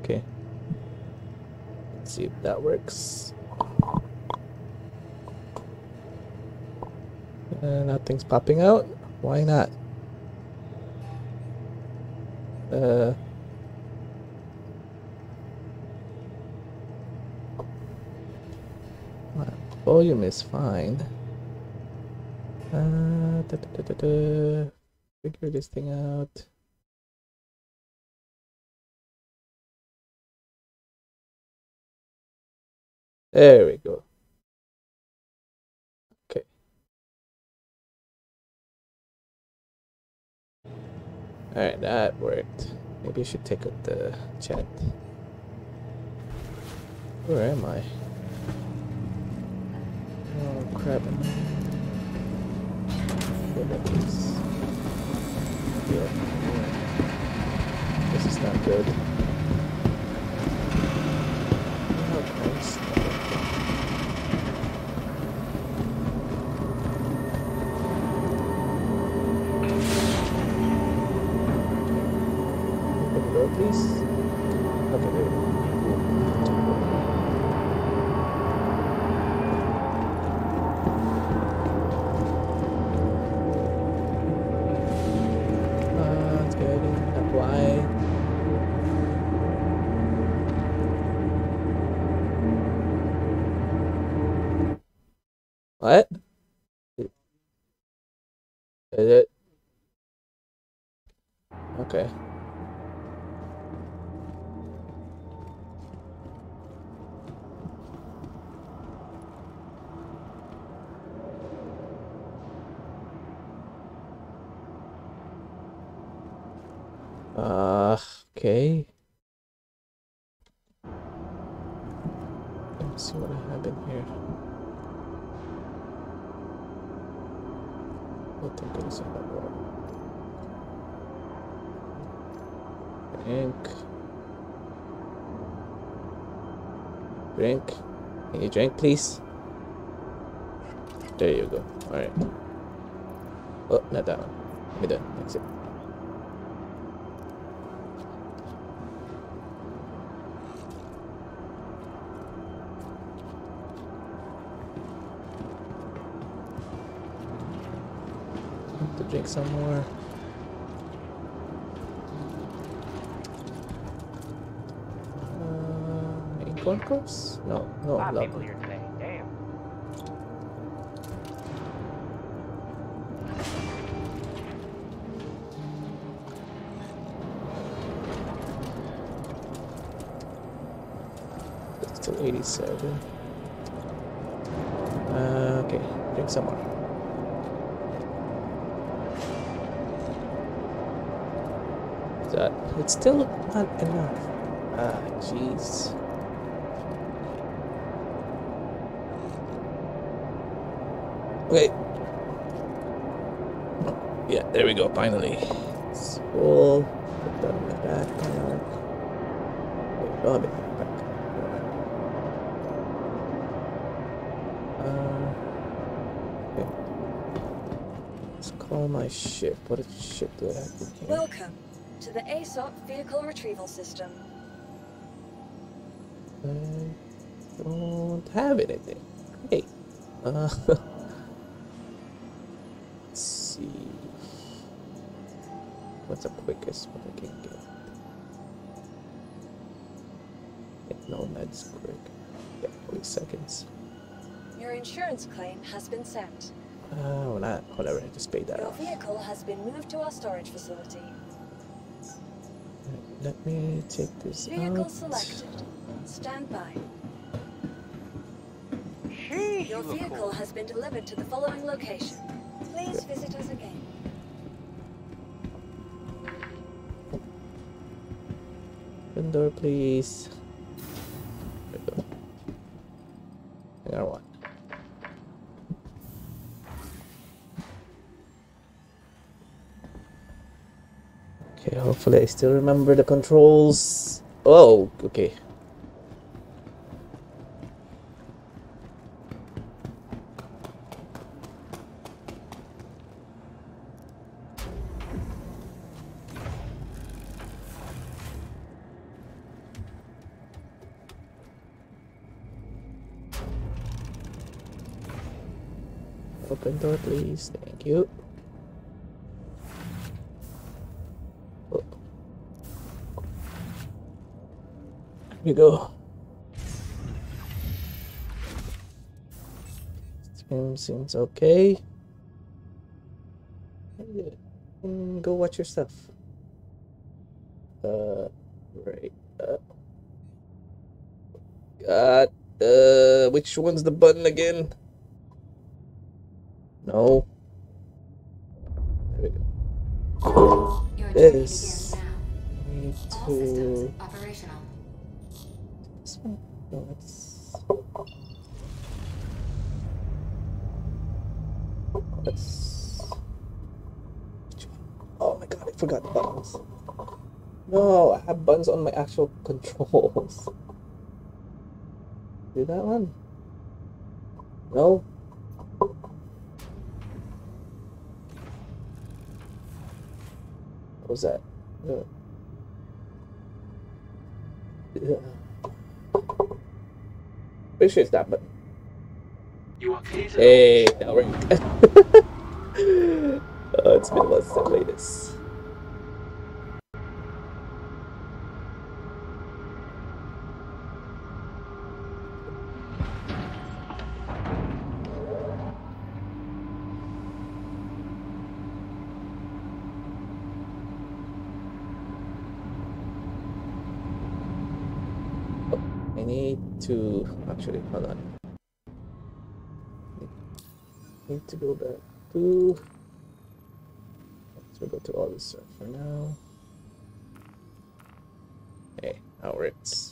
Okay. Let's see if that works. Uh, nothing's popping out. Why not? Uh. Volume is fine. Uh, da, da, da. Figure this thing out. There we go. Okay. Alright, that worked. Maybe I should take out the chat. Where am I? Oh crap. That is. This is not good. Oh, please? There you go. Alright. Oh, not that one. Let me done. That's it. Have to drink some more. Uh, ink one cups? No, no, A Still 87. Uh, okay, drink some more. That it's still not enough. Ah, jeez. Wait. Yeah, there we go. Finally, it's. Put that in the backpack. Wait, oh, the backpack. Uh, okay. Let's call my ship. What a ship do I have here? Welcome to the ASOP Vehicle Retrieval System. I don't have anything. Great. Uh, let's see. What's the quickest one I can get? No, that's quick. Yeah, 40 seconds. Your insurance claim has been sent. Ah, oh, not whatever. I just paid that Your off. vehicle has been moved to our storage facility. Let me take this Vehicle out. selected. Stand by. Sheesh, Your vehicle cool. has been delivered to the following location. Please visit us again. Open door, please. Hopefully I still remember the controls. Oh, okay. Open door please, thank you. We go. Seems okay. Go watch your stuff. Uh, right. Uh, God, uh, which one's the button again? No. There we go. This. Need have buttons on my actual controls. Do that one? No? What was that? Uh, yeah. Pretty sure it's that button. You are clear Hey, now we're. oh, it's been a while since I played this. I need actually hold on. Need to go back to. Let's go to all this stuff for now. Hey, now it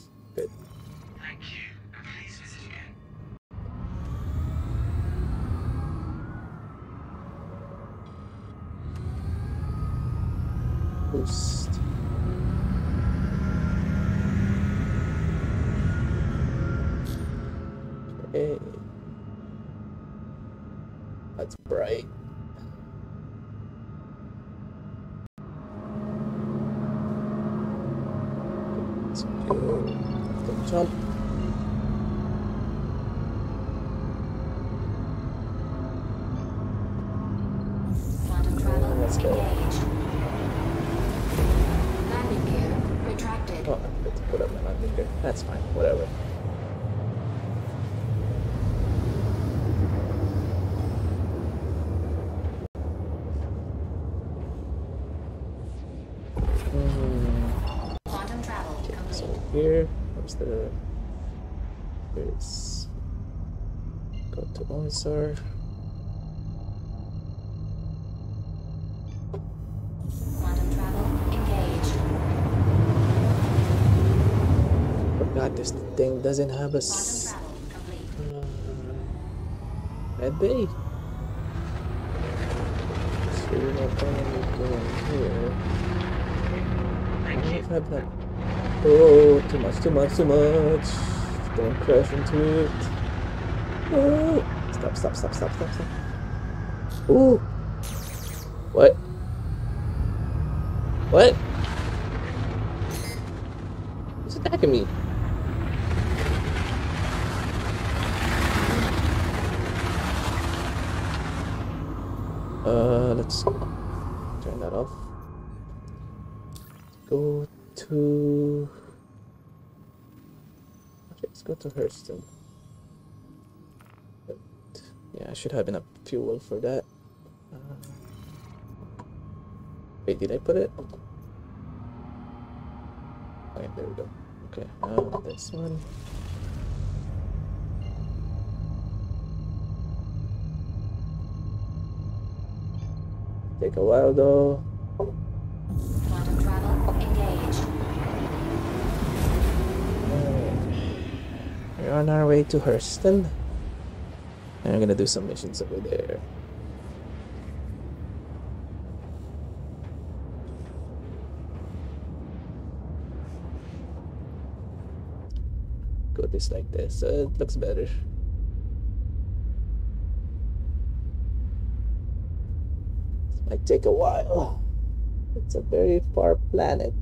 to Onsar. Quantum travel engaged. Forgot this thing doesn't have a Quantum s- travel complete. uh, med bay. So you're not going to go in here. I don't know if I have that. Oh, too much, too much, too much. Don't crash into it. Oh. Stop, stop, stop, stop, stop, stop. Ooh. What? What? Who's attacking me? Uh, let's turn that off. Go to. Okay, let's go to Hurston. Yeah, I should have enough fuel for that. Uh, wait, did I put it? Okay, there we go. Okay, uh, this one. Take a while though. Quantum travel engaged. We're on our way to Hurston. And we're gonna do some missions over there. Go this like this. Uh, it looks better. This might take a while. It's a very far planet.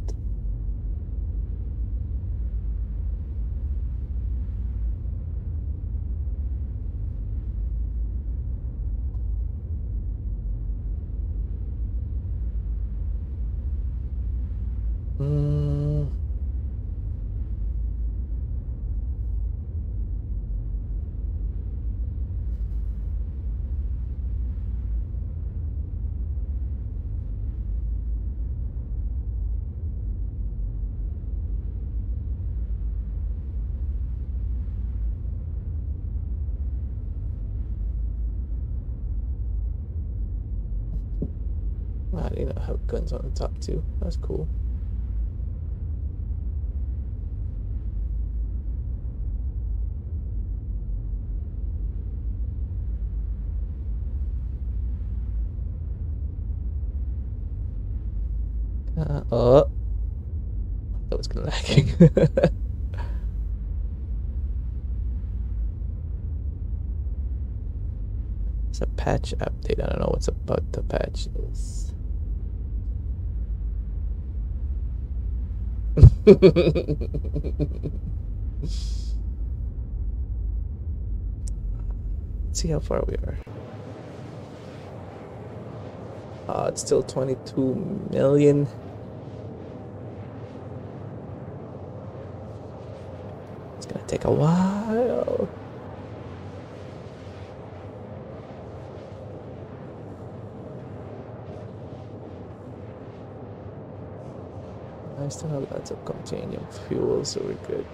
I didn't on the top too. That's cool. Uh, oh, that was kind of lagging. it's a patch update. I don't know what's about the patch is. Let's see how far we are. Uh, it's still 22 million. It's gonna take a while. I still have lots of continuum fuel, so we're good.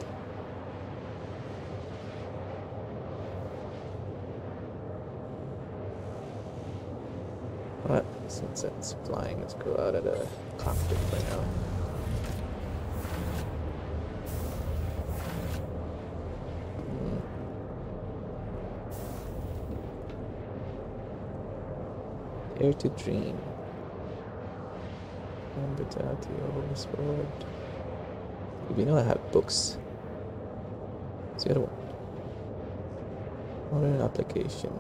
But since it's flying, let's go out of the cockpit for now. Hmm. Dare to dream. Over this world. You know I have books. What's the other one? Modern application.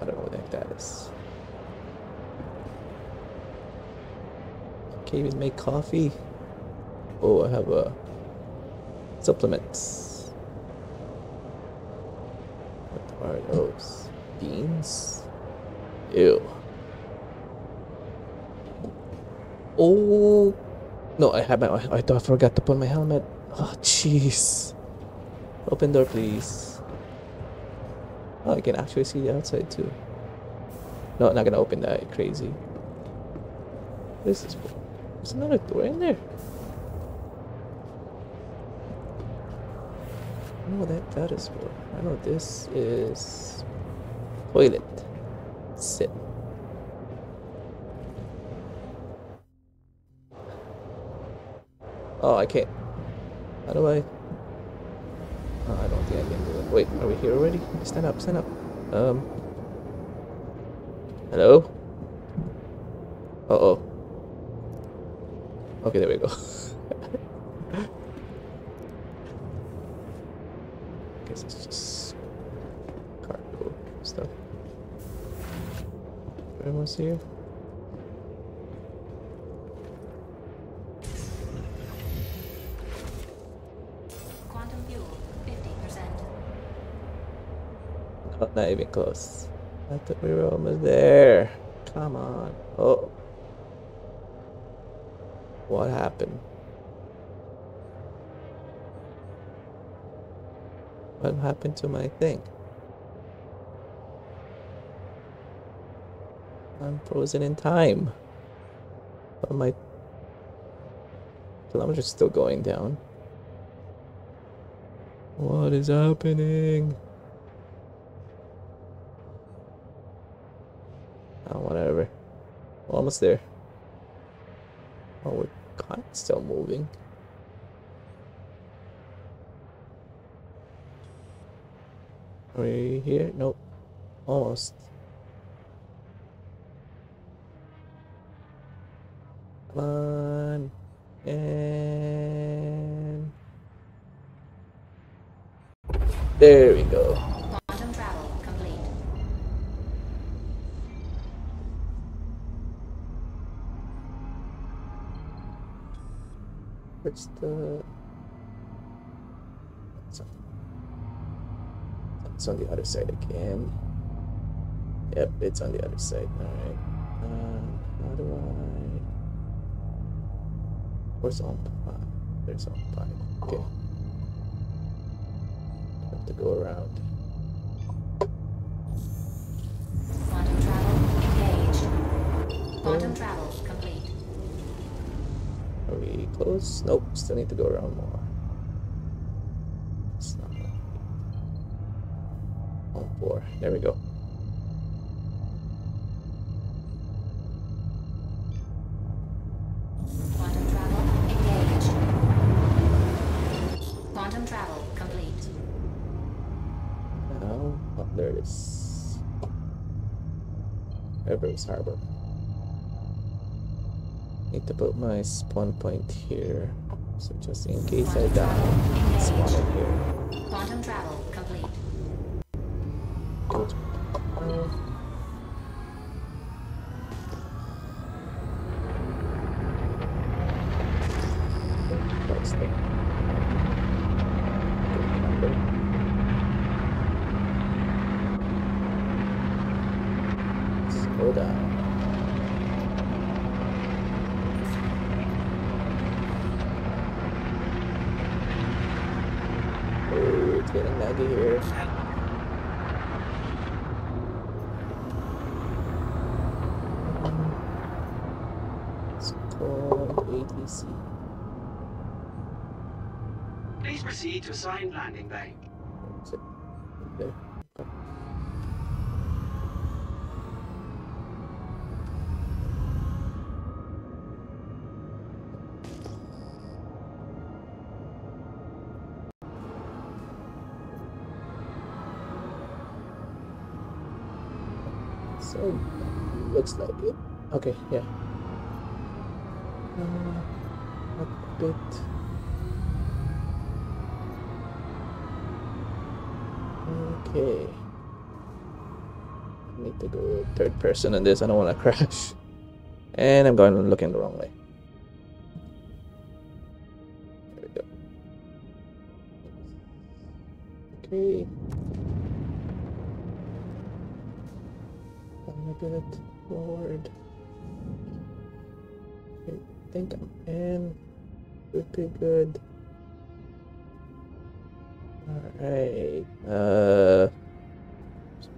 I don't know what the heck that is. Can't even make coffee. Oh, I have a supplements. What are those? Beans? Ew. Oh no! I have my. I I forgot to put my helmet. Oh jeez. Open door, please. Oh, I can actually see the outside too. No, not gonna open that. Crazy. What is this for? There's another door in there. I know what that, that is for. I know this is toilet. Oh, I can't. How do I? Oh, I don't think I can do it. Wait, are we here already? Stand up, stand up. Um. Hello? Uh oh. Okay, there we go. Guess it's just cargo stuff. Everyone's here. Quantum fuel, 50%. Oh, not even close. I thought we were almost there. Come on. Oh. What happened? What happened to my thing? I'm frozen in time. But my kilometers still going down. What is happening? Oh, whatever. Almost there. Oh, we're kind of still moving. Are we here? Nope. Almost. Come on. And there we go. Quantum travel complete. Where's the? It's on, it's on the other side again. Yep, it's on the other side. All right. Um, how do I? Where's on five? There's on five. Okay. Have to go around. Quantum travel engaged. Quantum travel close. Nope, still need to go around more. It's. Oh, there we go. Quantum travel engaged. Quantum travel complete. Oh, there it is. Everus Harbor. To put my spawn point here. So just in case I die, spawn it here. Quantum travel complete. Good. Uh, That's the good number. Slow down. Oh, it's getting laggy here. It's called ATC. Please proceed to assigned landing bay. Is it So, looks like it. Okay, yeah. Uh, a bit. Third person in this. I don't want to crash. And I'm going looking the wrong way. There we go. Okay. I'm a bit forward. I think I'm in. Would be good. Alright. Uh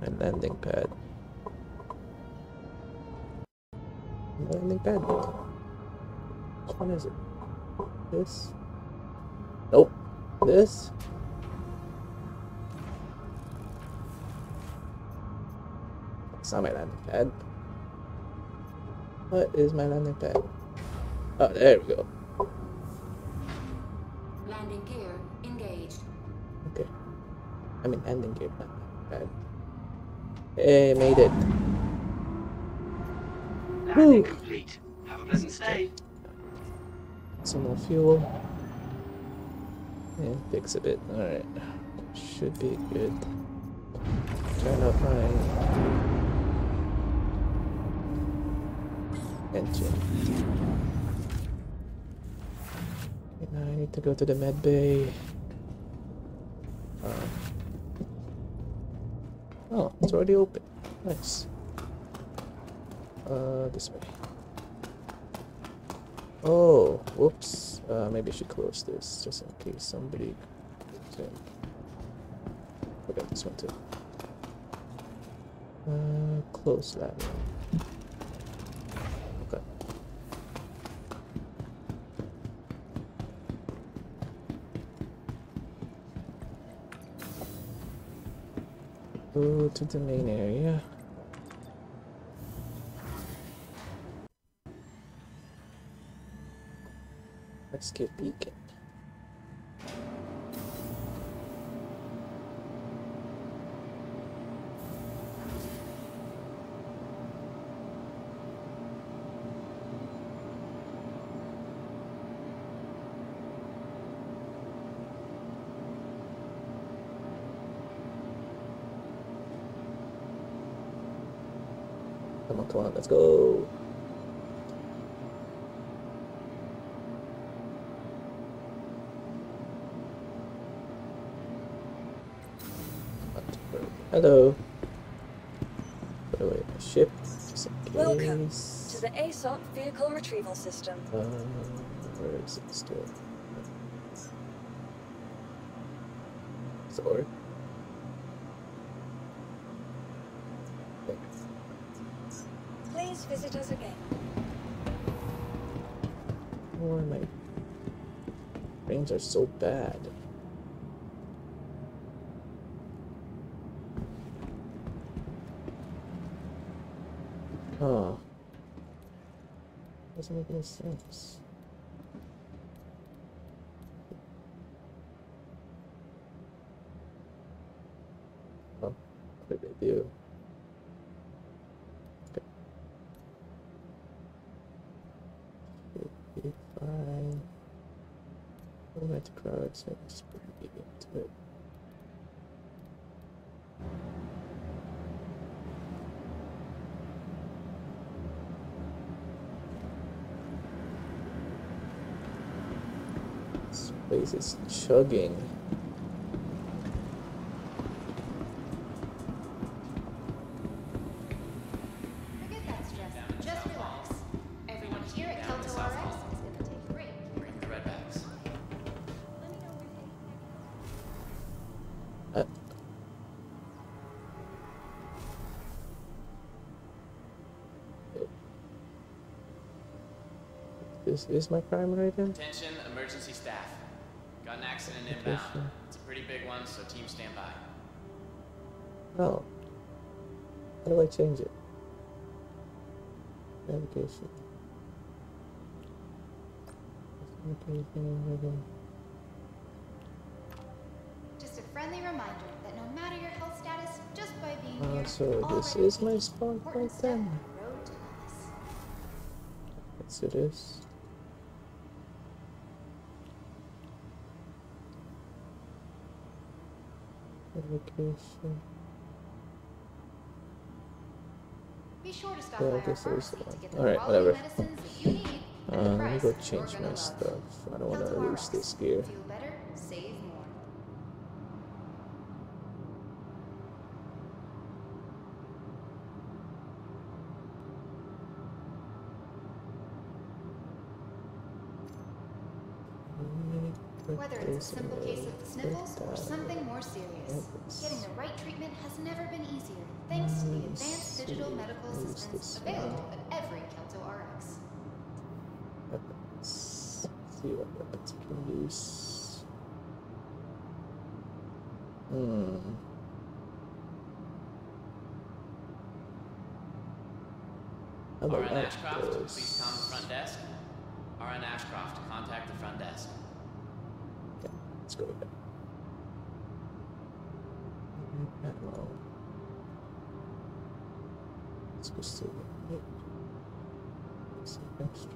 my landing pad. Landing pad. Which one is it? This? Nope. This? It's not my landing pad. What is my landing pad? Oh, there we go. Landing gear engaged. Okay. I mean, ending gear, not bad. Hey, made it. Landing complete. Have a pleasant stay. Some more fuel. And fix a bit. Alright. Should be good. Turn off my engine. I need to go to the med bay. Uh, oh, it's already open. Nice. Uh, this way. Oh, whoops. Uh, maybe I should close this just in case somebody comes in. Forgot this one too. Uh, close that one. Okay. To the main area. Let's get beacon. Come on, come on, let's go. Hello. Put away my ship. Welcome to the ASOP Vehicle Retrieval System. Uh, where is it still? Sorry. Please visit us again. Why my brains are so bad? Huh. Make any sense. Oh, What did they do? Okay. Should be fine. Romantic crowds, I just put it into it. This place is chugging. Forget that stress. Just relax. Everyone here at Kelto RX is gonna take a break. Bring the redbacks. Let me know when you're Uh, this is my primary then? Attention, emergency staff. Got an inbound. It's a pretty big one, so team stand by. Oh. How do I change it? Navigation. Navigation. Just a friendly reminder that no matter your health status, just by being Uh, here, so this is my taking spawn point then. on the road to wellness. Yes, it is. Navigation. Be sure to stop Yeah, I by our guess there's one. Alright, whatever. medicines that you need Uh, let me go change my love. stuff. I don't want to lose this gear. Better. Whether it's a simple case of the sniffles or something more serious, getting the right treatment has never been easier thanks to the advanced digital medical assistance available at every Kelto RX. Weapons. see what weapons we can use. Hmm. RN Ashcroft, please come to the front desk. RN Ashcroft, contact the front desk. Yeah, let's go with that. Ammo. Let's go see it. Some extra.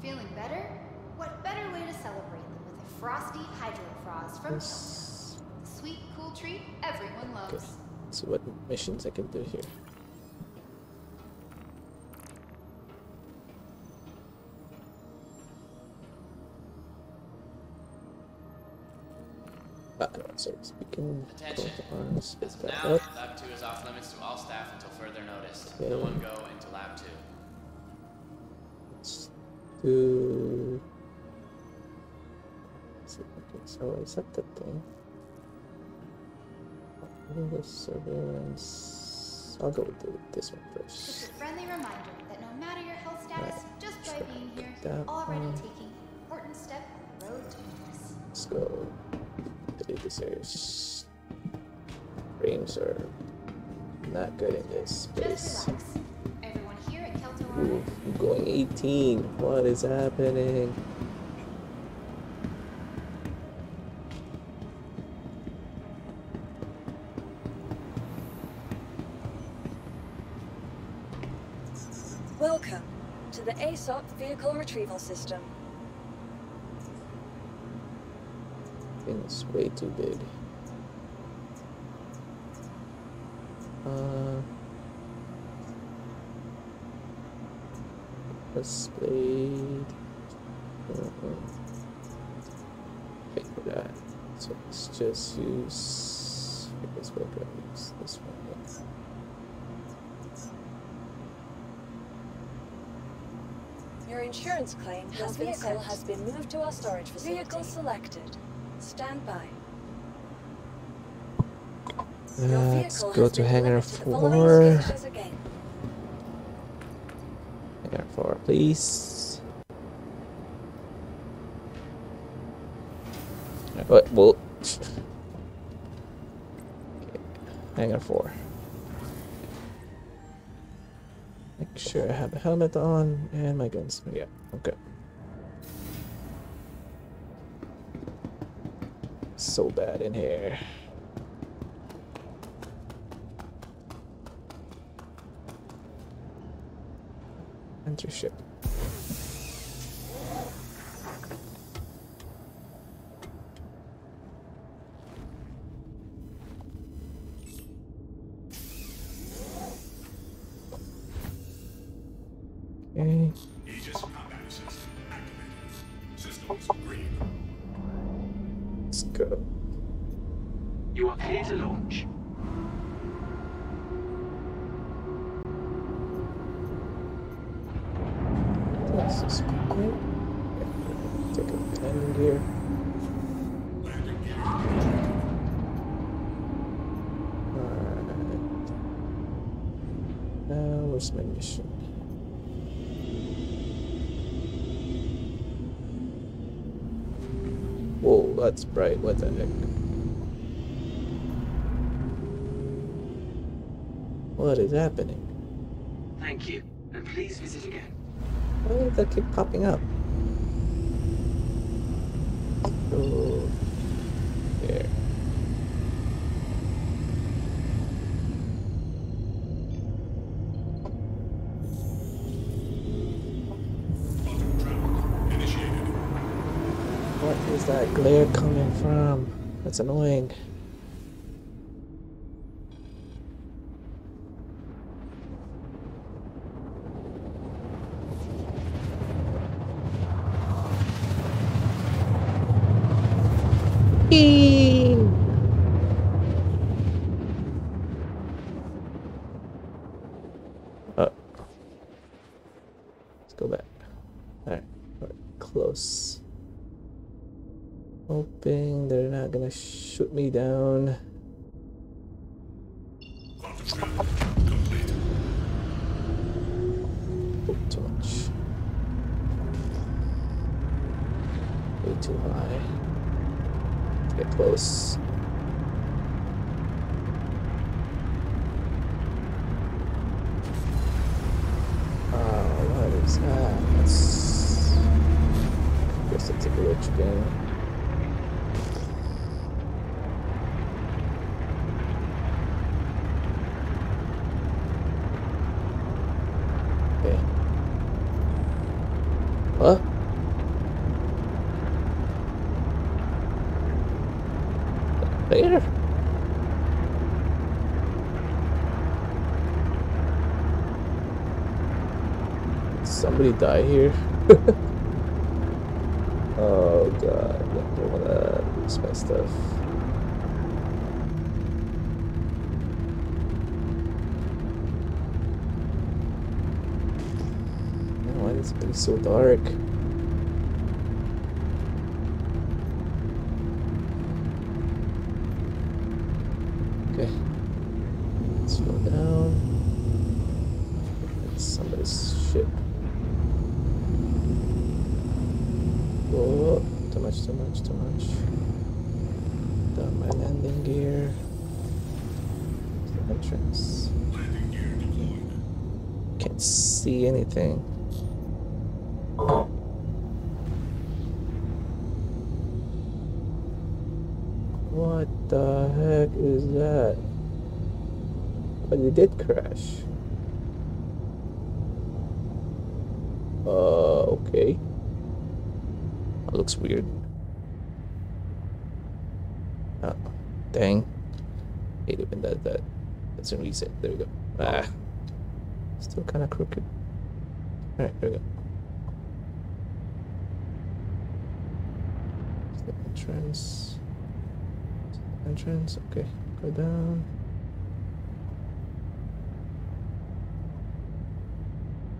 Feeling better? What better way to celebrate than with a frosty hydro frost from? This. The sweet, cool treat everyone Okay. loves. Let's see what missions I can do here. No, sorry. We can Attention. arms. As of now, up. Lab 2 is off limits to all staff until further notice. Okay. No one go into Lab 2. Let's do. let's see, Okay, so I set the thing. Windows surveillance. I'll go with the, this one first. Just a friendly reminder that no matter your health status, Right. just Just by being here, you're already taking an important step on the road to wellness. Let's go. Delete this area. Shh. Frames are not good in this place. Just relax. Everyone here at Kelto Ooh, I'm going 18. What is happening? Welcome to the ASOP Vehicle Retrieval System. Thing is way too big. Uh, displayed. Uh, pay for that. So let's just use. I guess we'll go use this one. yeah. Your insurance claim has Your been vehicle sent. has been moved to our storage facility. Vehicle selected. Stand by. Uh, let's go to hangar delivered to the following four. Hangar four, please. What? Well. Okay. Hangar four. Make sure I have a helmet on and my guns. Yeah. Okay. so bad in here. Enter ship. Bright. What the heck? What is happening? Thank you, and please visit again. Why did that keep popping up? Oh, there. Quantum travel initiated. What is that glare coming from? That's annoying. Eee. Uh, let's go back. Alright, we're close. Hoping they're not gonna shoot me down. Quantum travel complete. Oh, too much. Way too high. Get close. Oh, what is that? That's. Guess I'll take a look again. Okay. What? There? Somebody die here? oh god, I don't wanna lose my stuff. Why is it so dark? Okay. Slow down. It's somebody's ship. Whoa, too much, too much, too much. Down my landing gear. Entrance. Can't see anything. What the heck is that? But it did crash. Uh, okay. That looks weird. Oh, dang. Hate it when that that a reset. There we go. Ah. Still kind of crooked. Alright, there we go. Entrance. Entrance, okay. Go down.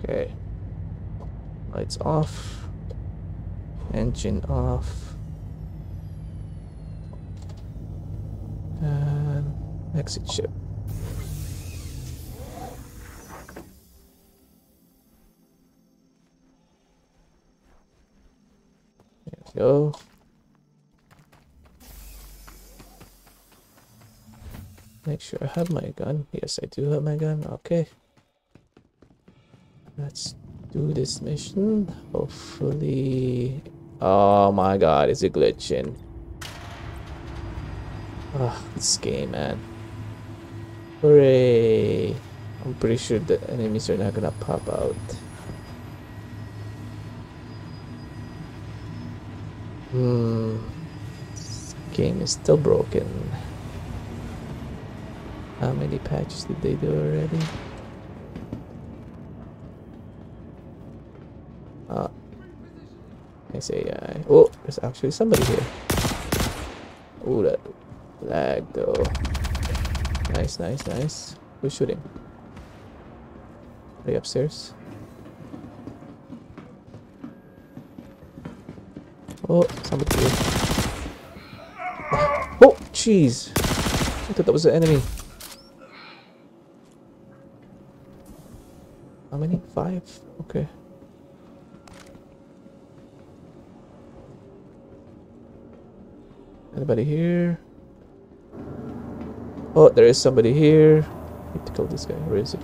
Okay. Lights off. Engine off. And exit ship. There we go. Make sure I have my gun. Yes, I do have my gun. Okay. Let's do this mission. Hopefully. Oh my god, is it glitching? Ugh, this game, man. Hooray! I'm pretty sure the enemies are not gonna pop out. Hmm. This game is still broken. How many patches did they do already? Say I. Oh, there's actually somebody here. Oh, that lag though. Nice, nice, nice. Who's shooting? Are they upstairs? Oh, somebody here. Oh, jeez. I thought that was the enemy. How many? Five? Okay. Anybody here? Oh, there is somebody here. Need to kill this guy. Where is he?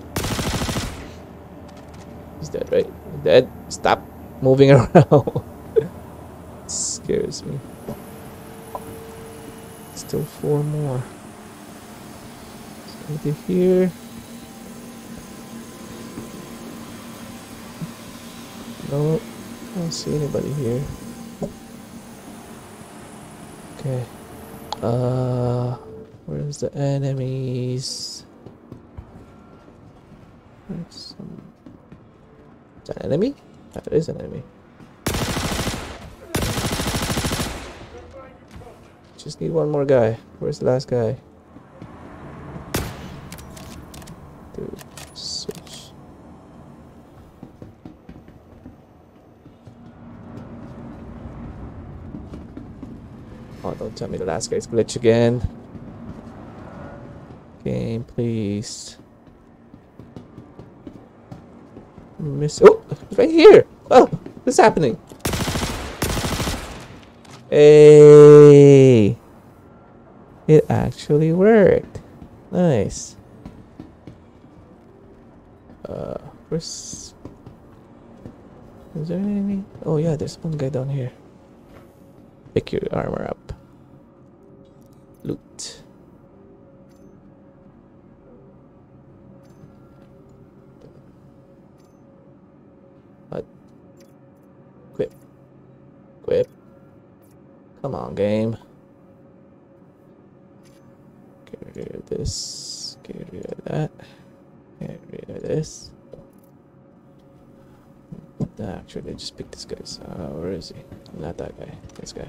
He's dead, right? Dead. Stop moving around. scares me. Still four more. Somebody here. No, I don't see anybody here. Okay. Uh, where's the enemies? There's some. Is that an enemy? That is an enemy. Just need one more guy. Where's the last guy? Dude, switch. Oh, don't tell me the last guy's glitch again. Game, please. Miss. Oh, right here. Oh, what's happening? Hey, it actually worked. Nice. Uh, where's? Is there any? Oh yeah, there's one guy down here. Pick your armor up. Loot. What? Quip. Quip. Come game. Get rid of this. Get rid of that. Get rid of this. Actually, I just pick this guy's. Uh, where is he? Not that guy. This guy.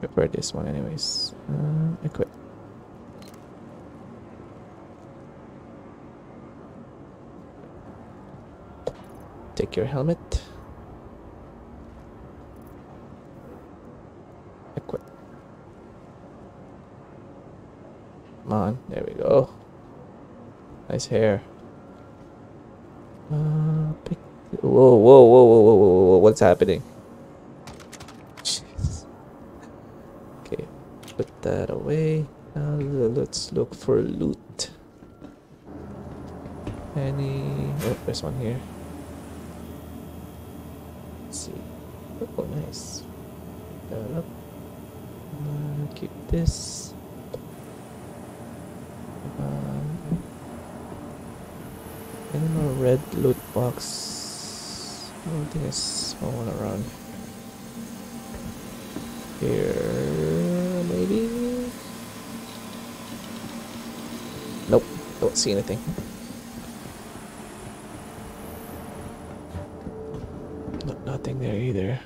Prepare this one, anyways. Uh, equip. Take your helmet. Equip. Come on, there we go. Hair. Uh, pick. Whoa, whoa, whoa, whoa, whoa, whoa, whoa! What's happening? Jeez. Okay, put that away. Now let's look for loot. Any? Oh, there's one here. Let's see. Oh, nice. Up. Uh, keep this. Um, any more red loot box? Oh, I don't think I saw one around here. Maybe? Nope, don't see anything. No, nothing there either.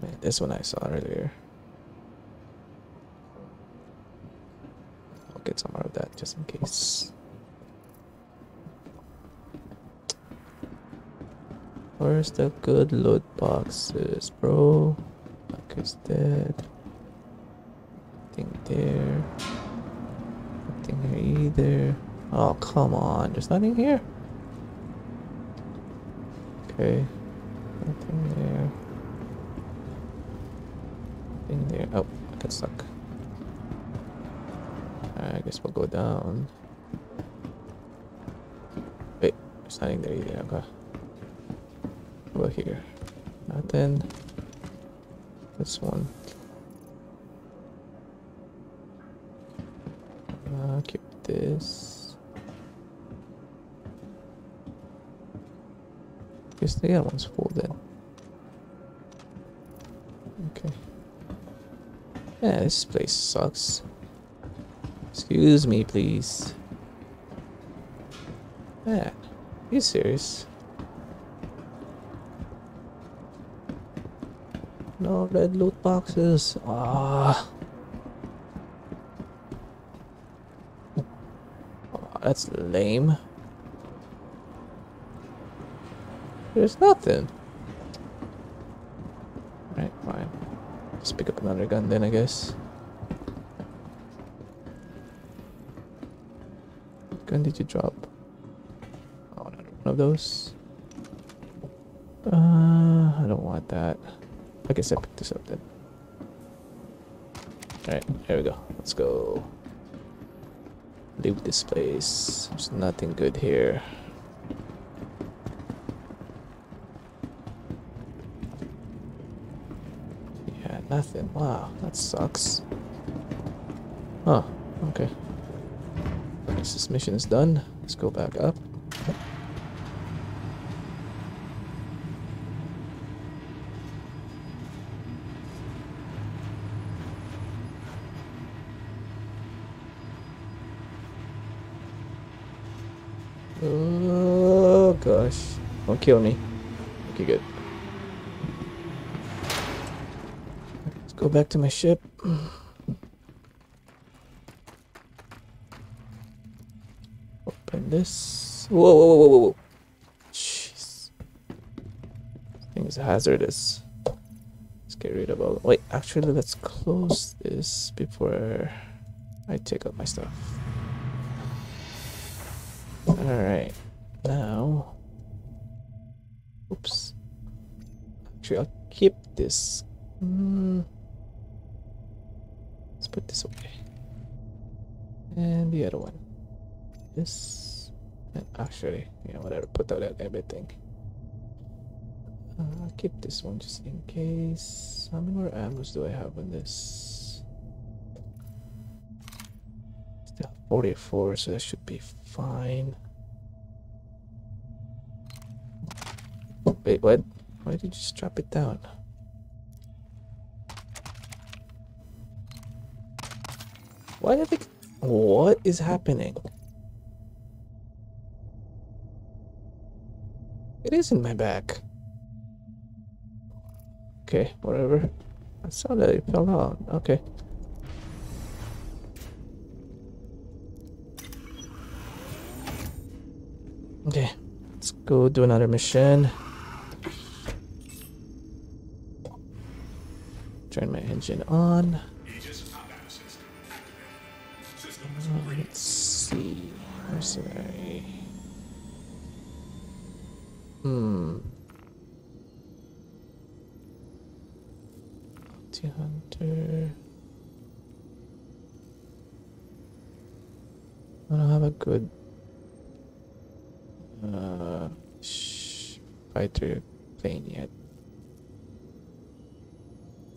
Man, this one I saw earlier. I'll get some more of that just in case. Where's the good loot boxes, bro? Fuck is dead. Nothing there. Nothing here either. Oh, come on. There's nothing here. Okay. Nothing there. Nothing there. Oh, I got stuck. Go down. Wait, there's nothing there either. Okay. Over here. Nothing. This one. Uh, keep this. Guess the other one's full then. Okay. Yeah, this place sucks. Excuse me, please. Man, are you serious? No red loot boxes. Ah. Oh, that's lame. There's nothing. Right, fine. Just pick up another gun then, I guess. What gun did you drop? Oh, another one of those. Uh, I don't want that. I guess I picked this up then. Alright, here we go. Let's go. Leave this place. There's nothing good here. Yeah, nothing. Wow, that sucks. Oh, okay. Guess this mission is done. Let's go back up. Oh gosh. Don't kill me. Okay, good. Let's go back to my ship. Open this. Whoa, whoa, whoa, whoa, whoa. Jeez. This thing is hazardous. Let's get rid of all. Wait, actually, let's close this before I take out my stuff. Alright. Now. Oops. Actually, I'll keep this. Hmm. Let's put this away. And the other one. This. And actually, yeah, whatever. Put out that everything. Uh, I'll keep this one just in case. How many more ammos do I have on this? Still 44, so that should be fine. Wait, what? Why did you just drop it down? Why they... What is happening? Is in my back. Okay, whatever. I saw that it fell out. Okay. Okay, let's go do another mission. Turn my engine on. Hunter. I don't have a good uh, fighter plane yet.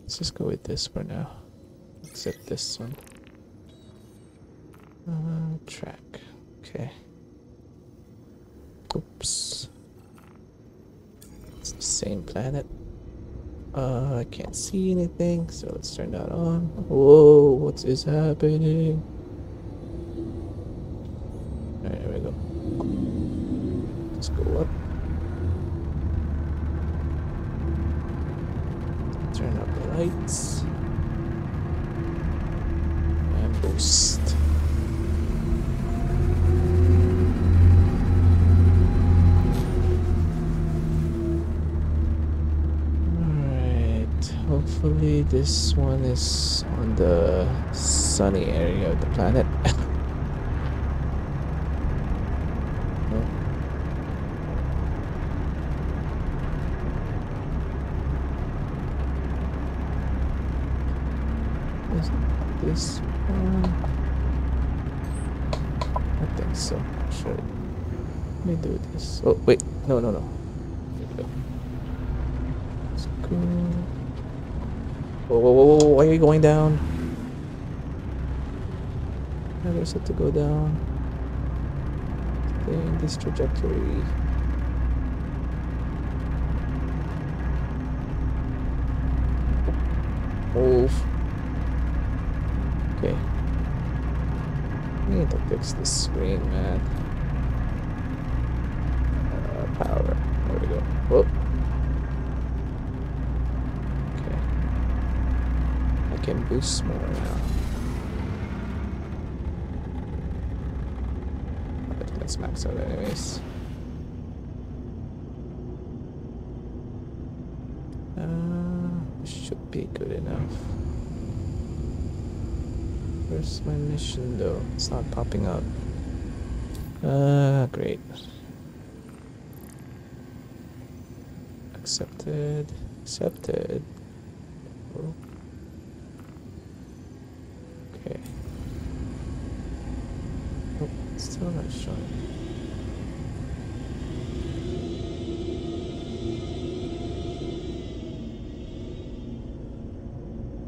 Let's just go with this for now. Except this one. Uh, track. Okay. Oops. It's the same planet. Uh, I can't see anything, so let's turn that on. Whoa, what is happening? Wait, no, no, no. Here we go. Whoa, whoa, whoa, whoa, why are you going down? Never have to go down. Stay in this trajectory. Move. Okay. I need to fix this screen, man. More now. Let's max out anyways. Uh, should be good enough. Where's my mission though? It's not popping up. Uh, great. Accepted. Accepted. Oh. Okay. Oh, it's still not showing.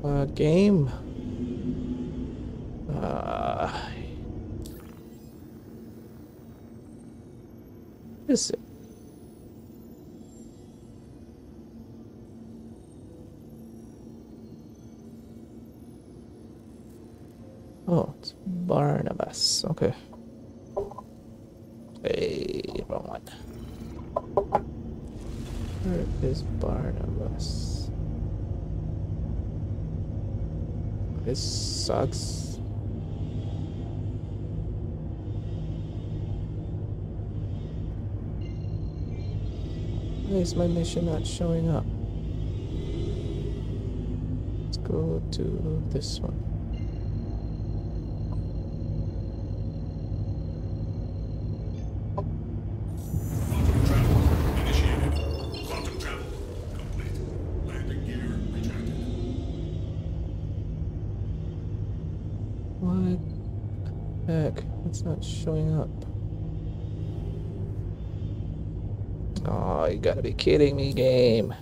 Uh, game. Uh, is it? Oh, it's Barnabas. Okay. Hey, wrong one. Where is Barnabas? This sucks. Why is my mission not showing up? Let's go to this one. Showing up. Oh, you gotta be kidding me, game.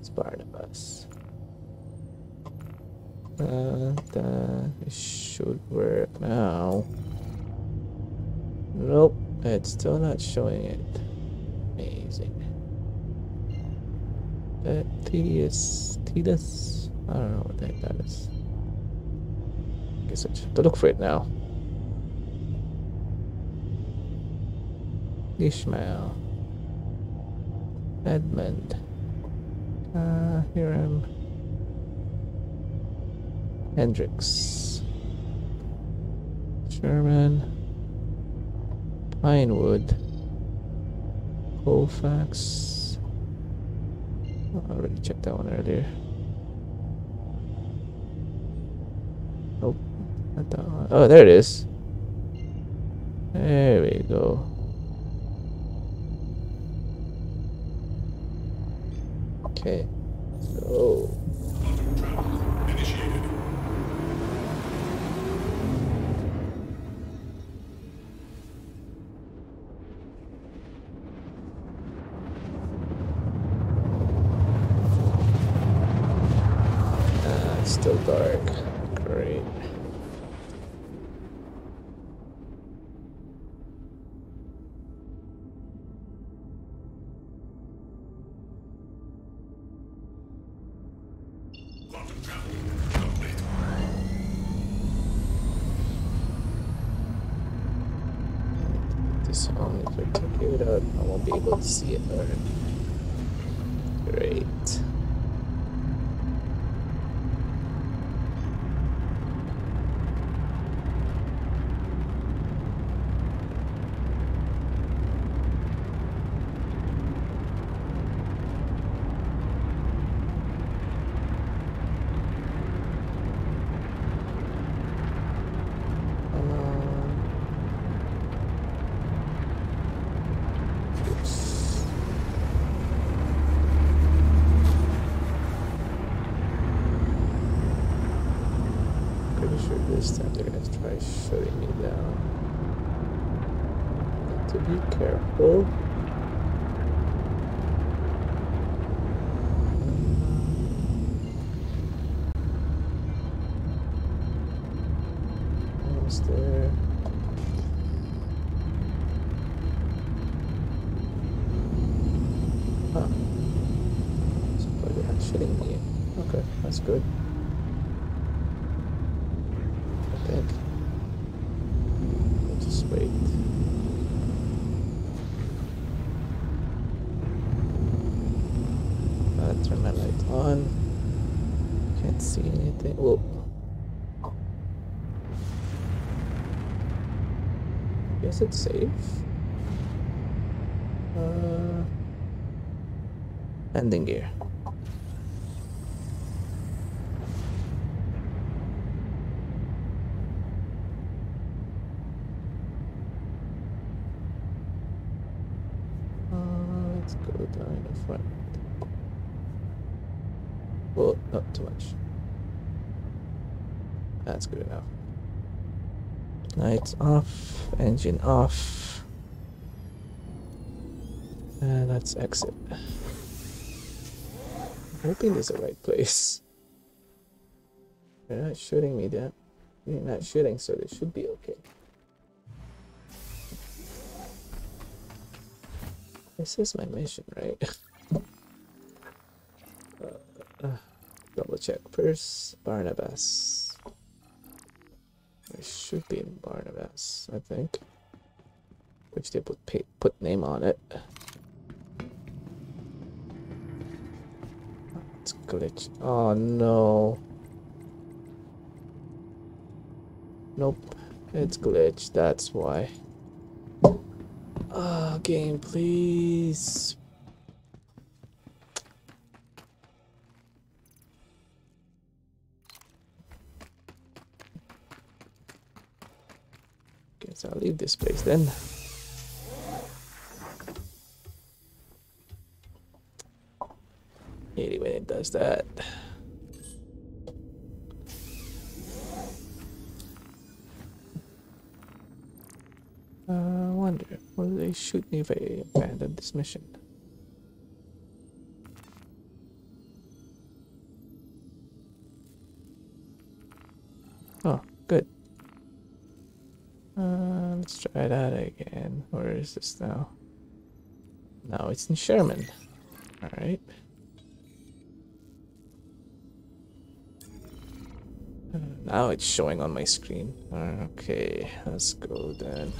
It's Barnabas. Uh, it should work now. Nope, it's still not showing it. Amazing. That tedious, tedious. I don't know what the heck that is. Guess I just have to look for it now. Ishmael. Edmund. Uh, Hiram. Hendrix. Sherman. Pinewood. Colfax. Oh, I already checked that one earlier. Oh, there it is. There we go. Okay. So, ah, it's still dark. Guess safe. Uh, landing gear. Uh, let's go down the front. Well, not too much. That's good enough. Lights off, engine off. And let's exit. I'm hoping this is the right place. They're not shooting me, They're not shooting, so they should be okay. This is my mission, right? uh, uh, double check first. Barnabas. It should be in Barnabas, I think. Which they put put name on it. It's glitch. Oh no. Nope. It's glitched, that's why. Ah, game, please. Guess I'll leave this place then. When it does that. Uh, I wonder, will they shoot me if I abandon this mission? Uh, let's try that again. Where is this now? Now it's in Sherman. Alright. Uh, Now it's showing on my screen. Okay, let's go then.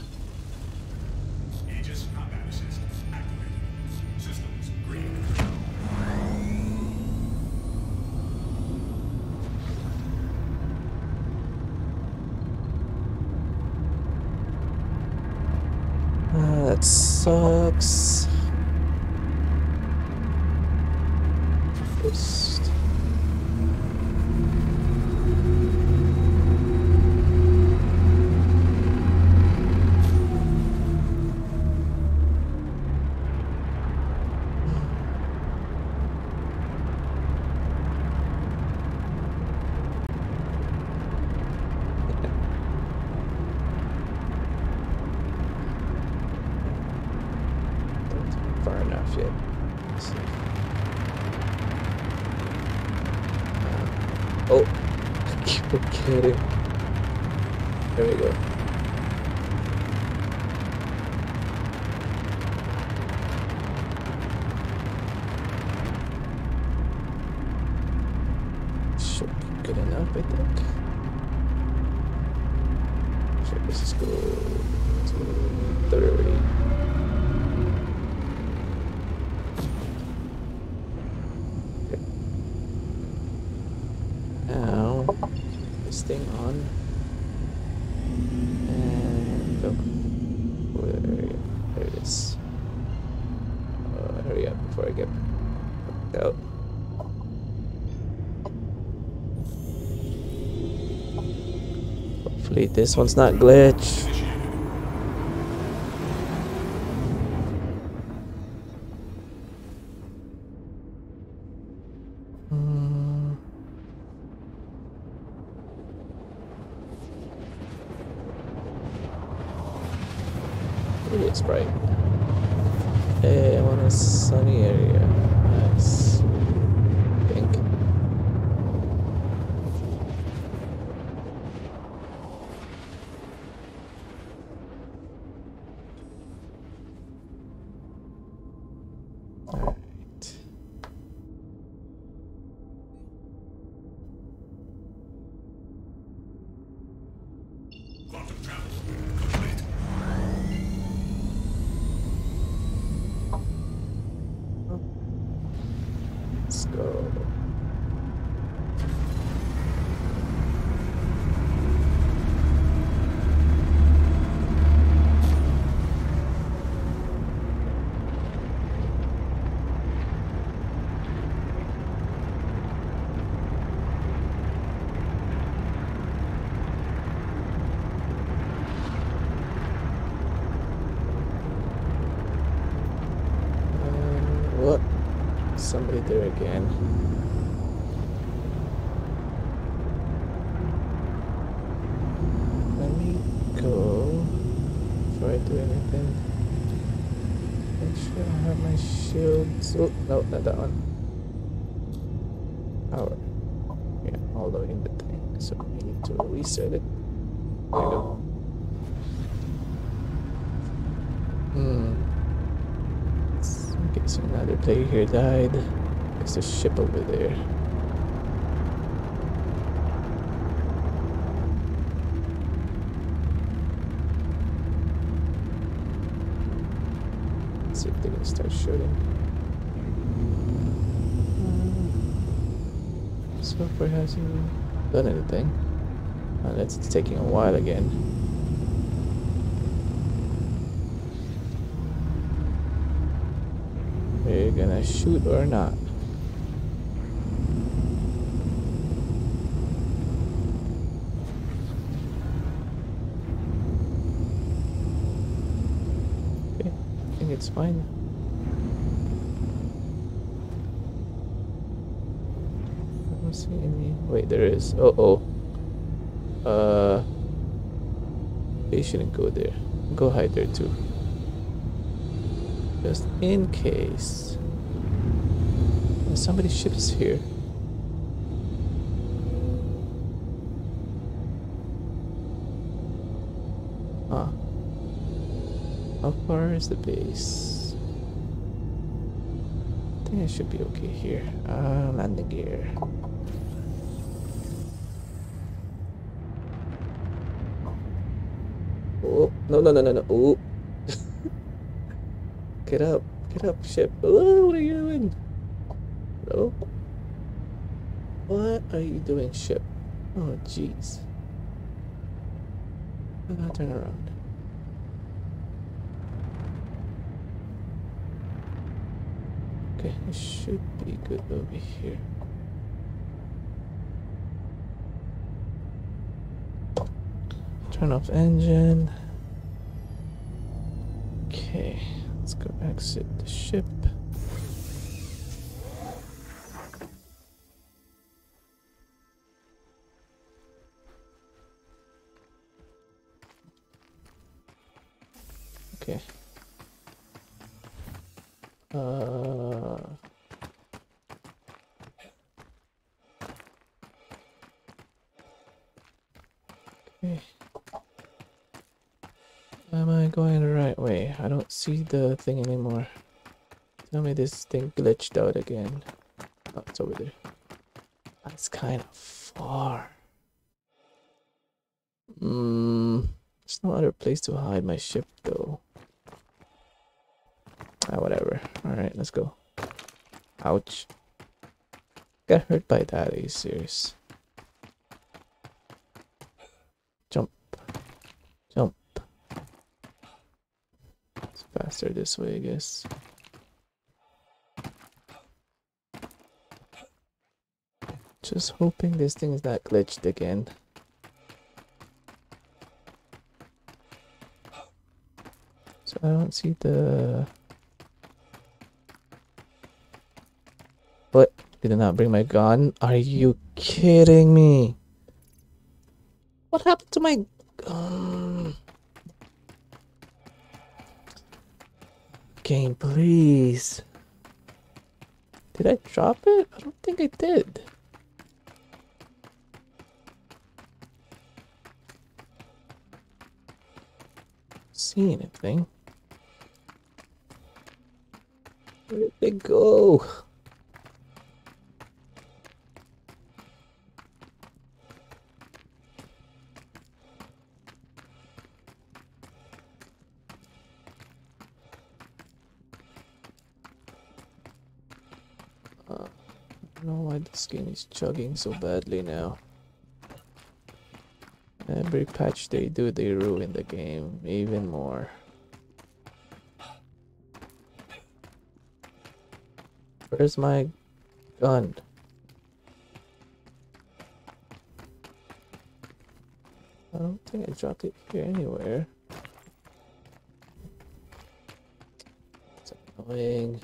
Sucks. Oh, keep kidding. There we go. Should be good enough, I think. Sure, this is go to 30. Now, this thing on. And look. Where, there it is. Uh, hurry up before I get knocked out. Hopefully this one's not glitch. Hmm. Maybe it's bright. Hey, I want a sunny area. Nice. Pink. Alright. somebody there again. Let me go before I do anything. Make sure I have my shields. Oh, no, not that one. Power. Yeah, all the way in the tank. So we need to reset it. There we go. Hmm. Okay, so another player here There's a ship over there. Let's see if they're gonna start shooting. Uh, so far hasn't done anything. Unless it's taking a while again. Are you gonna shoot or not? Okay, I think it's fine. I don't see any. Wait, there is. Uh oh. Uh. They shouldn't go there. Go hide there too just in case somebody ships here. Ah. How far is the base? I think I should be okay here. Uh, landing gear. Oh, no, no, no, no, no. Oh. Get up. Get up, ship. Oh, what are you doing? What are you doing, ship? Oh, jeez. I gotta turn around. Okay, it should be good over here. Turn off engine. Okay. Let's go exit the ship. Uh. Okay. Am I going the right way? I don't see the thing anymore. Tell me this thing glitched out again. Oh, it's over there. That's kind of far. Hmm. There's no other place to hide my ship though. Ah, whatever. Alright, let's go. Ouch. Got hurt by that, are you serious? Jump. Jump. It's faster this way, I guess. Just hoping this thing is not glitched again. So I don't see the... Did not bring my gun? Are you kidding me? What happened to my... Game, please. Did I drop it? I don't think I did. See anything? Where did they go? Is chugging so badly now. Every patch they do, they ruin the game even more. Where's my gun? I don't think I dropped it here anywhere. It's annoying.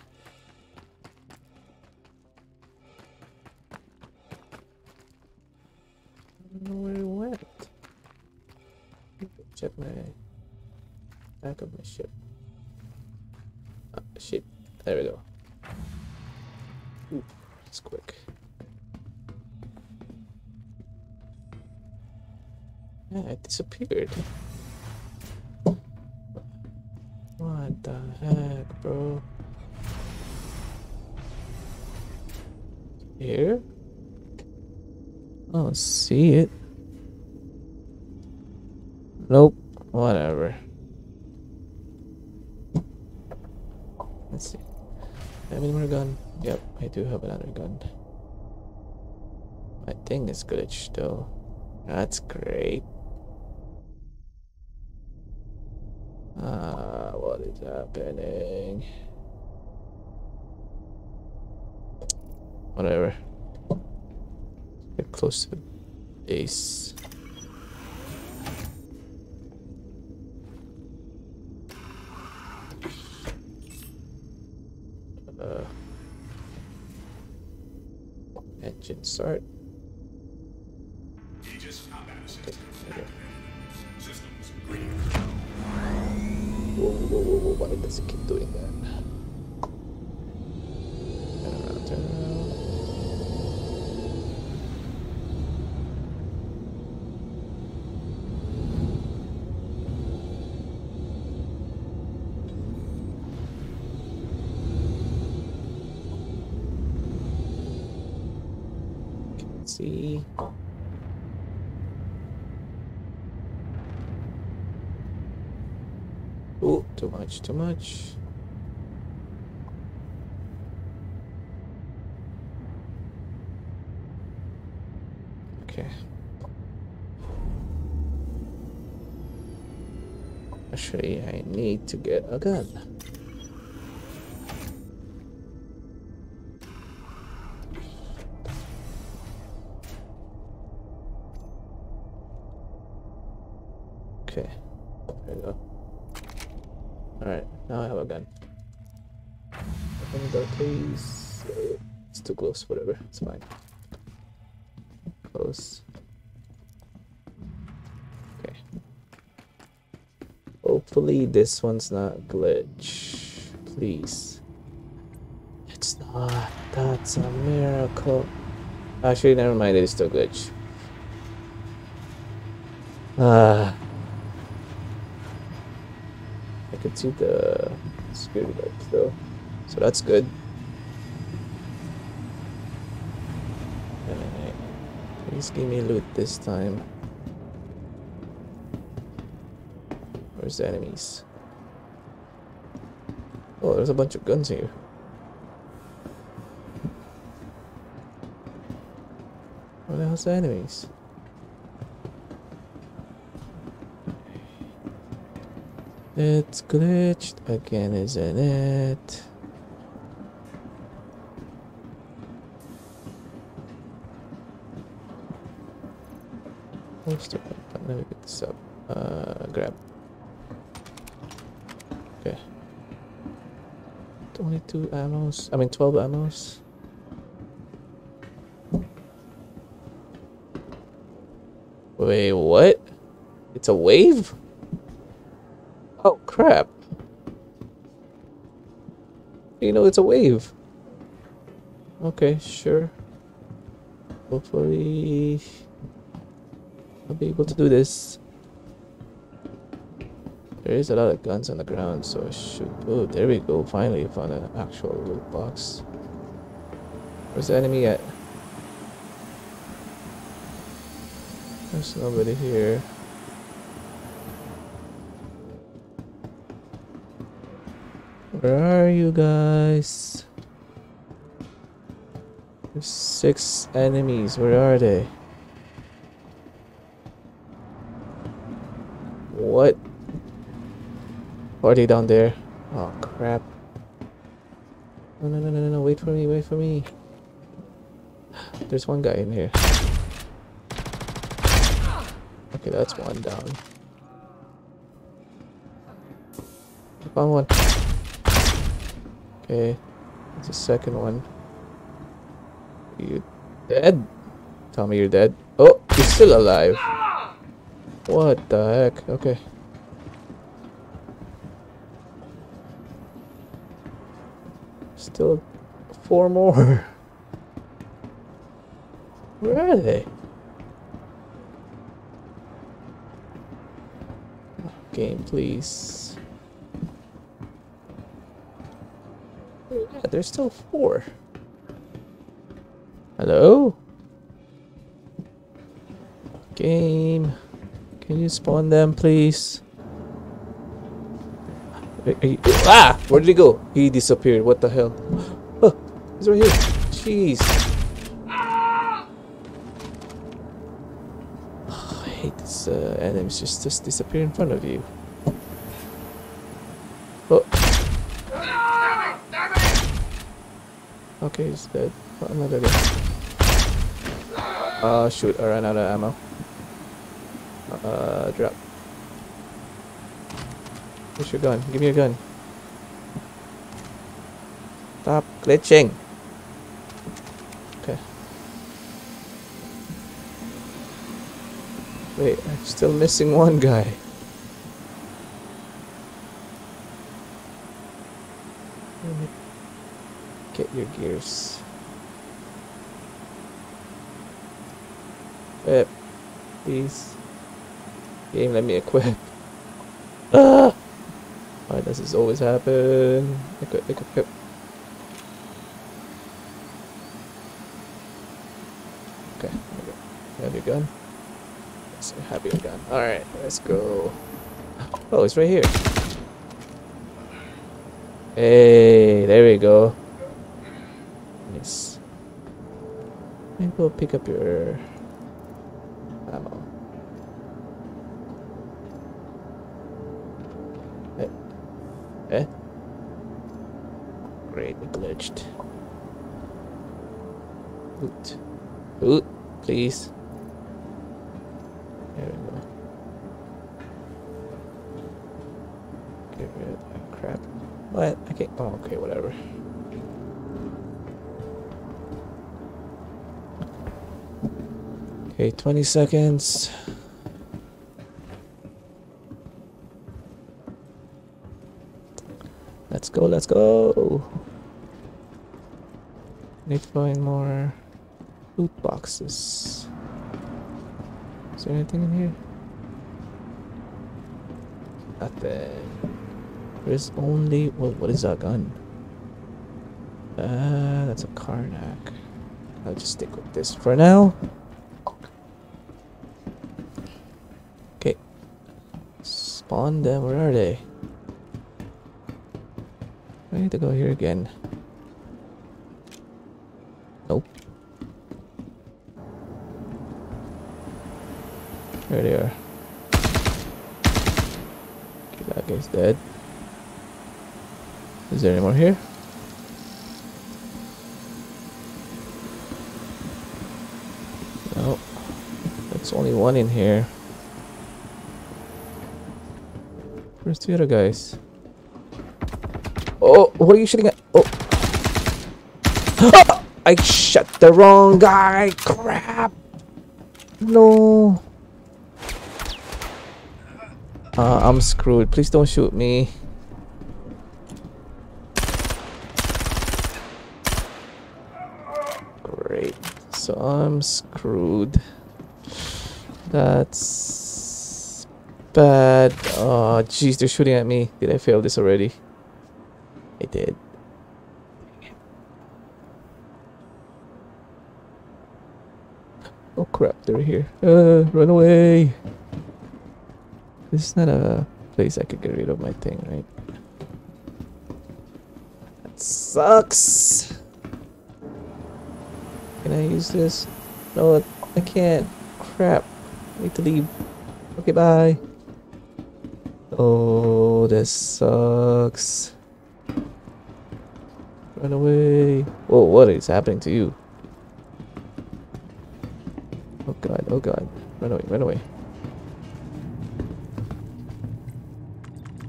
Back of my ship. Ah, shit. There we go. Ooh, it's quick. Yeah, it disappeared. What the heck, bro? Here? I don't see it. Nope. Whatever. Let's see. Have any more gun? Yep, I do have another gun. My thing is glitched though. That's great. Ah, what is happening? Whatever. Get close to the base. Uh, engine start. To get a gun. Okay, there we go. Alright, now I have a gun. Open the door, please. It's too close, whatever, it's fine. Close. Okay. Hopefully this one's not glitch. Please. It's not. That's a miracle. Actually, never mind, it is still glitch. Ah. I could see the security though, so that's good. Please give me loot this time. The enemies? Oh, there's a bunch of guns here. Where the hell's the enemies? It's glitched again, isn't it? Let me pick this up. Uh, grab. Okay. 22 ammos. I mean, 12 ammos. Wait, what? It's a wave? Oh crap. You know it's a wave. Okay, sure. Hopefully I'll be able to do this. There is a lot of guns on the ground, so I should oh there we go. Finally found an actual loot box. Where's the enemy at? There's nobody here. Where are you guys? There's six enemies. Where are they? What? Are they down there? Oh crap. No, no, no, no, no. Wait for me, wait for me. There's one guy in here. Okay, that's one down. Found one. Okay, that's the second one. You dead? Tell me you're dead. Oh, you're still alive. What the heck? Okay. Four more. Where are they? Game, please. Yeah, there's still four. Hello? Game. Can you spawn them, please? Ah! Where did he go? He disappeared. What the hell? Oh, he's right here. Jeez. I hate this uh, enemies just just disappear in front of you. Oh. Okay, he's dead. Oh, another guy. Oh shoot! I ran out of ammo. Uh, drop. Where's your gun? Give me your gun. Stop glitching. Okay. Wait, I'm still missing one guy. Get your gears. Equip. Please. Game, let me equip. Ah! Why does this always happen? Equip, equip, equip. Okay, there we go. You have your gun? Your gun. Alright, let's go. Oh, it's right here. Hey, there we go. Nice. Maybe we'll pick up your Okay, 20 seconds. Let's go, let's go. Need to find more loot boxes. Is there anything in here? Nothing. There's only. What, what is that gun? Uh, that's a Karnak. I'll just stick with this for now. Okay. Spawn them. Where are they? I need to go here again. Nope. There they are. Okay, that guy's dead. Is there any more here? No. That's only one in here. Where's the other guys? Oh, what are you shooting at? Oh. I shot the wrong guy. Crap. No. Uh, I'm screwed. Please don't shoot me. Great. So I'm screwed. That's bad. Oh, jeez, they're shooting at me. Did I fail this already? I did. Oh crap, they're here. Uh, run away. This is not a place I could get rid of my thing, right? That sucks. Can I use this? No, I can't. Crap. I need to leave. Okay, bye. Oh, this sucks. Run away. Oh, what is happening to you? Oh god, oh god. Run away, run away.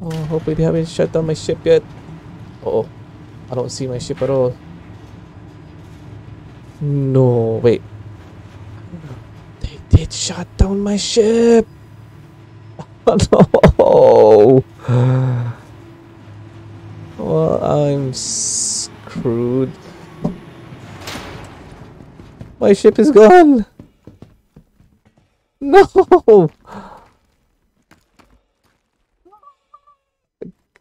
Oh, hopefully they haven't shut down my ship yet. Uh oh, I don't see my ship at all. No, wait. They did shut down my ship. Oh no. Well, I'm screwed. screwed. My ship is gone. No.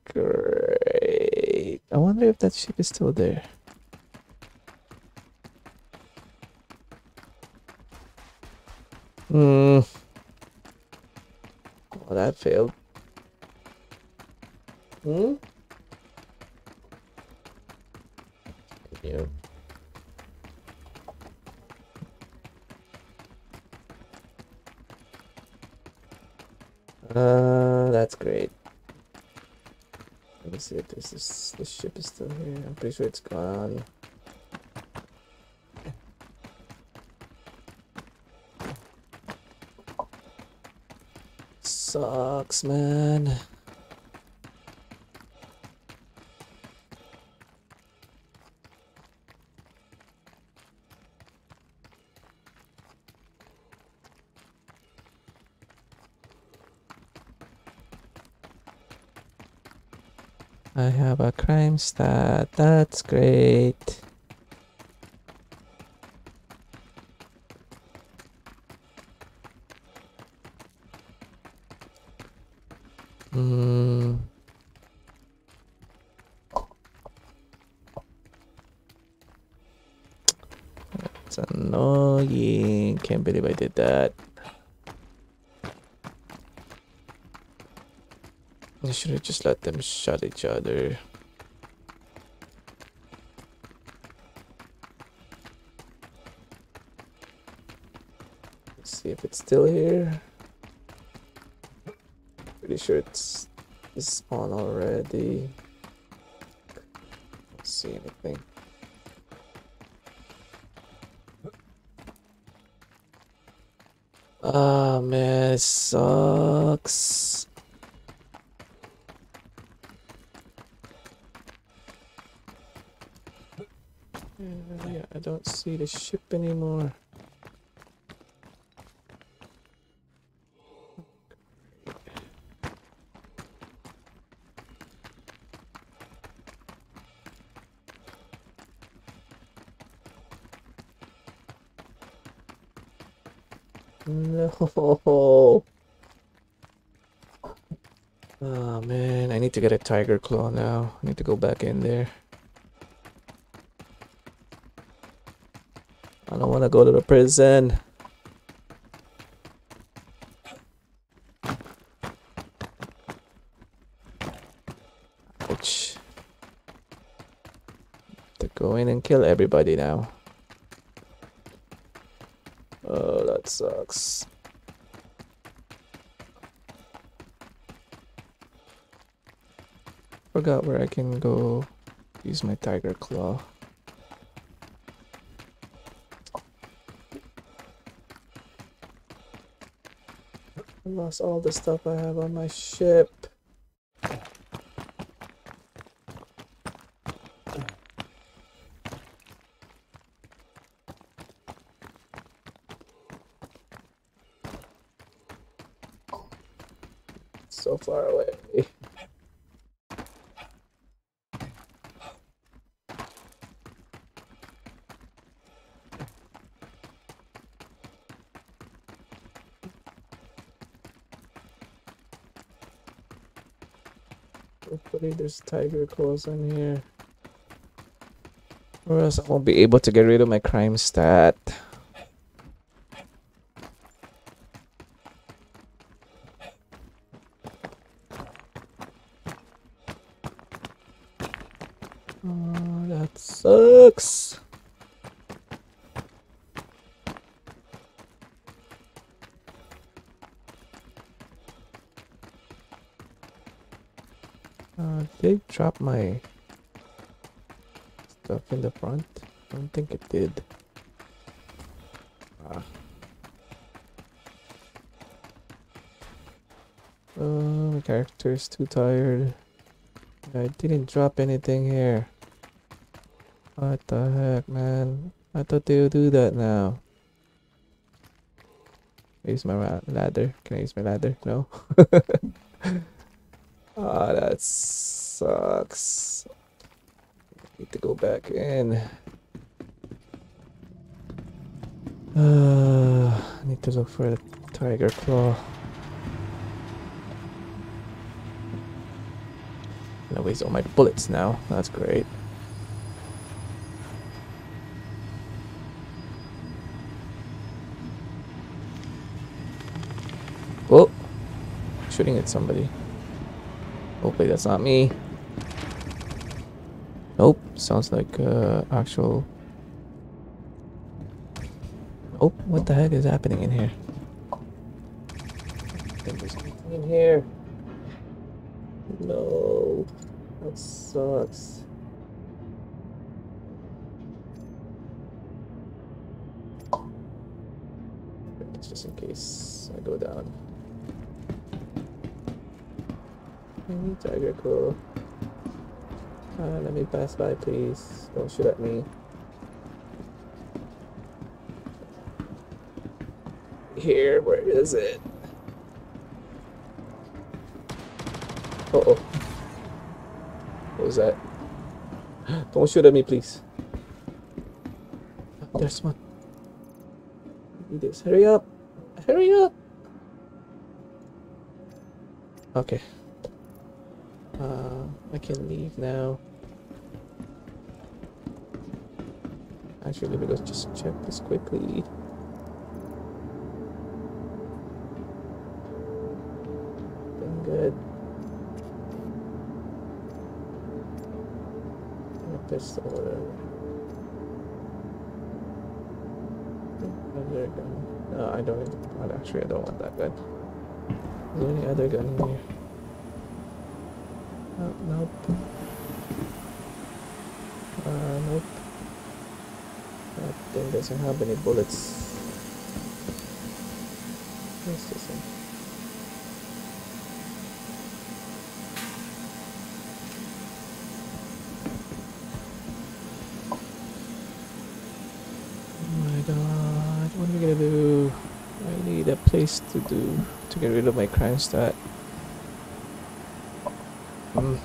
Great. I wonder if that ship is still there. Hmm. Oh, that failed. Hmm? Yep. Uh, that's great. This is this ship is still here. I'm pretty sure it's gone. Sucks, man. I have stat. That's great. Hmm. That's annoying. Can't believe I did that. I should have just let them shot each other. Let's see if it's still here. Pretty sure it's it's on already. Don't see anything. Ah man, it sucks. Yeah, I don't see the ship anymore. No. Oh man, I need to get a tiger claw now. I need to go back in there. I don't want to go to the prison. Ouch. To go in and kill everybody now. Oh, that sucks. Forgot where I can go use my tiger claw. I lost all the stuff I have on my ship. So far away. Hopefully there's tiger claws in here. Or else I won't be able to get rid of my crime stat. Drop my stuff in the front? I don't think it did. Ah. Oh, my character is too tired. I didn't drop anything here. What the heck, man? I thought they would do that now. Use my ladder. Can I use my ladder? No. Ah, that Need to go back in. Uh, I need to look for the tiger claw. Gonna waste all my bullets now. That's great. Whoa! Shooting at somebody. Hopefully that's not me. Sounds like uh, actual. Oh, what the heck is happening in here? In here. No. That sucks. Just in case I go down. Tiger Claw. Uh, let me pass by, please. Don't shoot at me. Here, where is it? Uh oh. What was that? Don't shoot at me, please. There's one. Need this. Hurry up! Hurry up! Okay. Uh, I can leave now. Actually, let me just check this quickly. Been good. A pistol or whatever. Other gun. No, I don't. Actually, I don't want that gun. Is there any other gun in here? Oh, nope. Uh, nope. That thing doesn't have any bullets. This one? Oh my god, what am I gonna do? I need a place to do to get rid of my crime stat. Hmm.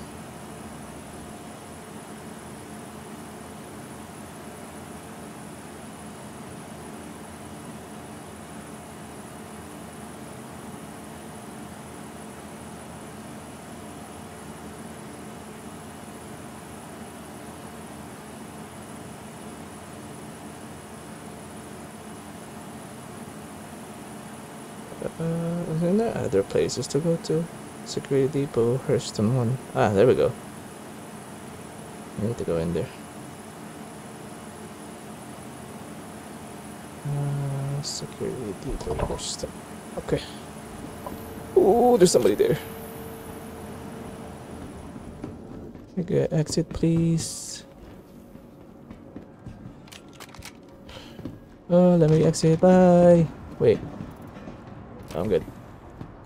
Uh, isn't there other places to go to? Security Depot, Hurston one. Ah, there we go. I need to go in there. Security Depot, Hurston. Okay. Oh, there's somebody there. Okay, exit please. Oh, let me exit. Bye. Wait. I'm good.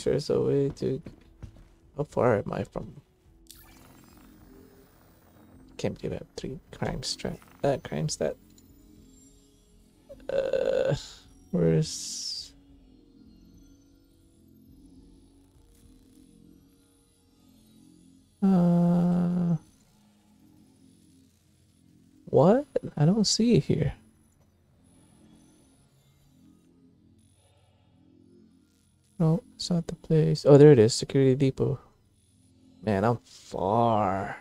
sure a way to. How far am I from? Can't I have three crime strat. Uh, crime stat. Uh, where's? Uh, what? I don't see it here. not the place. Oh, there it is. Security Depot. Man, I'm far.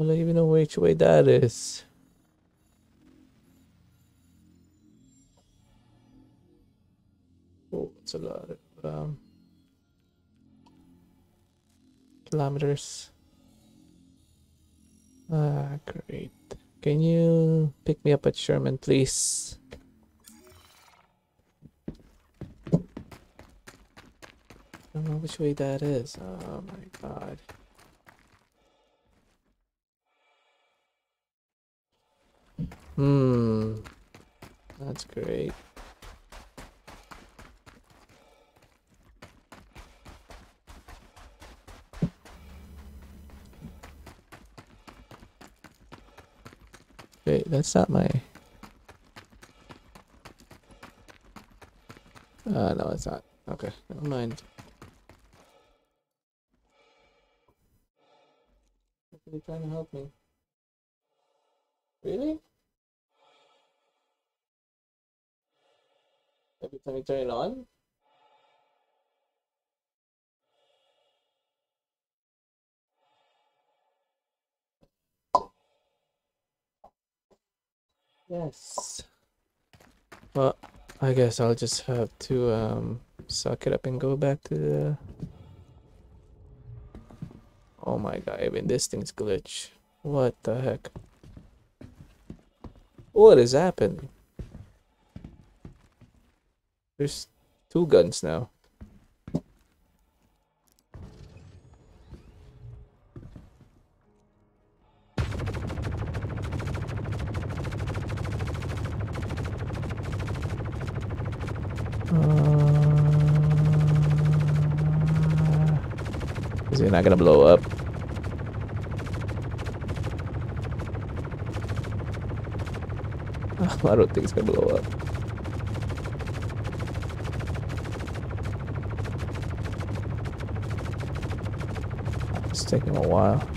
I don't even know which way that is. Oh, it's a lot of um, kilometers. Ah, great. Can you pick me up at Sherman, please? Which way that is. Oh my god. Hmm. That's great. Wait, that's not my... Uh, no, it's not. Okay, never mind. You trying to help me? Really? Every time you turn it on? Yes. Well, I guess I'll just have to um suck it up and go back to the Oh my god, even this thing's glitch. What the heck? What is happening? There's two guns now. Not gonna blow up? I don't think it's gonna blow up. It's taking a while.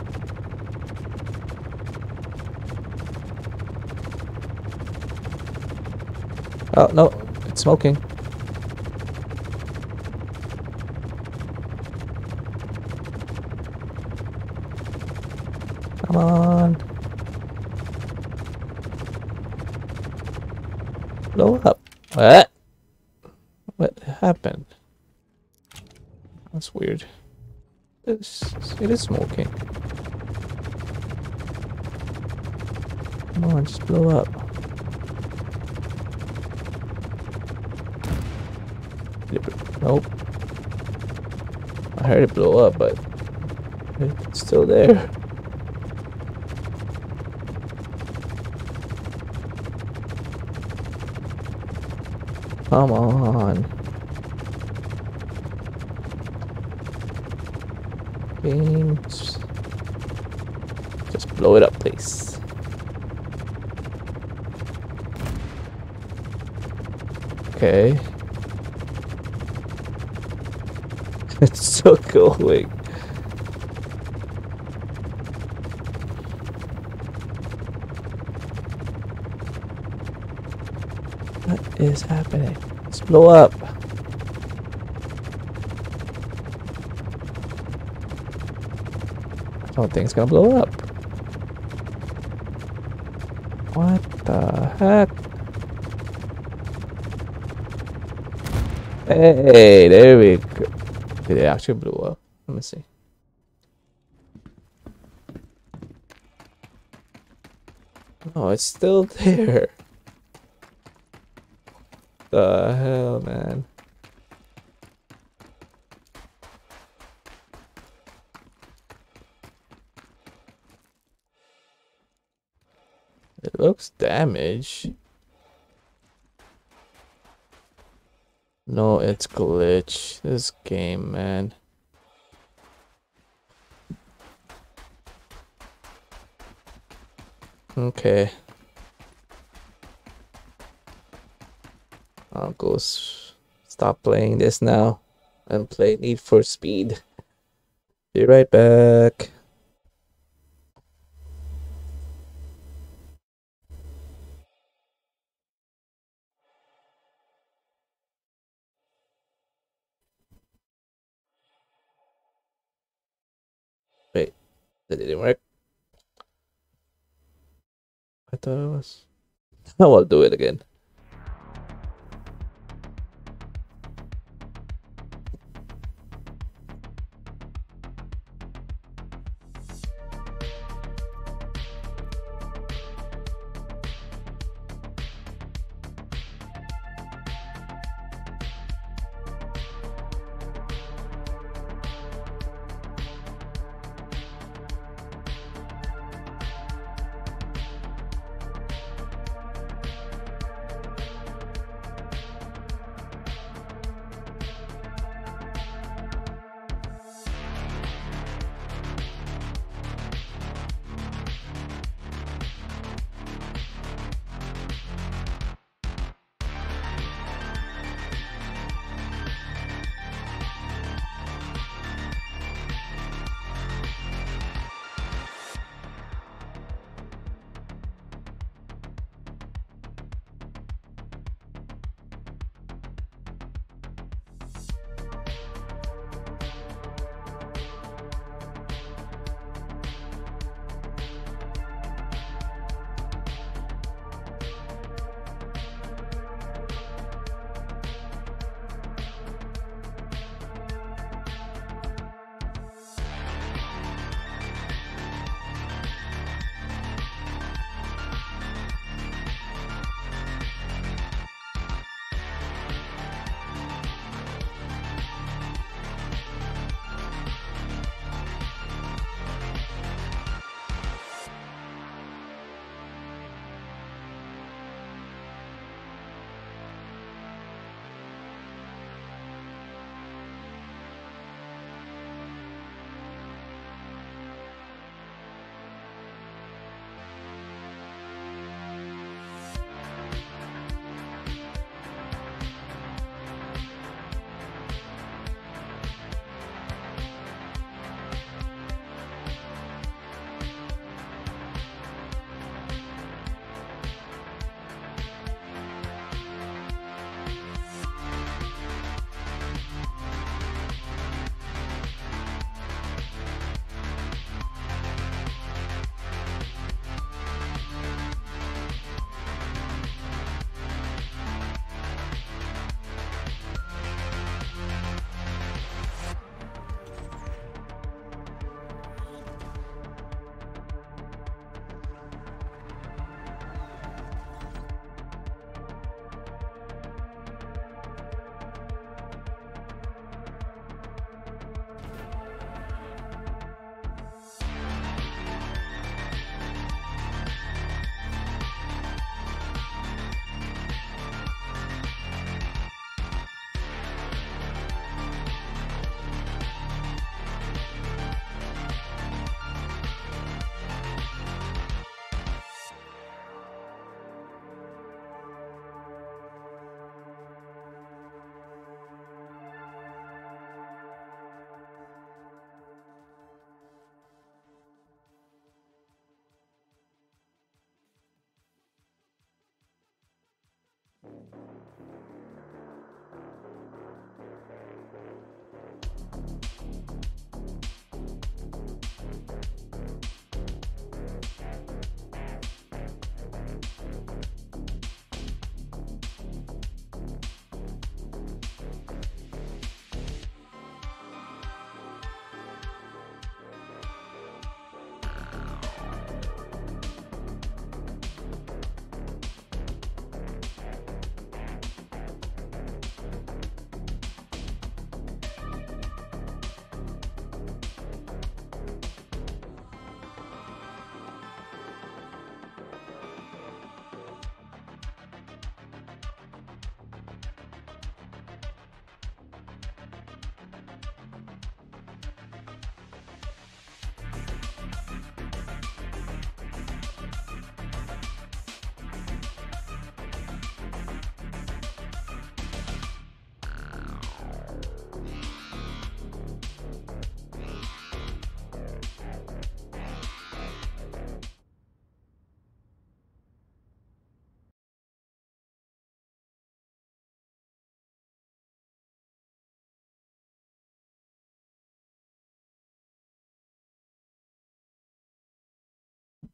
Oh no, it's smoking. Come on. Blow up. What? What happened? That's weird. It's, it is smoking. Come on, just blow up. Did it- Nope. I heard it blow up, but it's still there. Come on. Games. Just it up, please. Okay. It's still going. What is happening? Let's blow up. I don't think it's gonna blow up. What the heck? Hey, there we go. Did it actually blew up? Let me see. Oh, it's still there. The hell, man. It looks damaged. No, it's glitch. This game, man. Okay. I'll go stop playing this now and play Need for Speed. Be right back. That didn't work. I thought it was. I will do it again.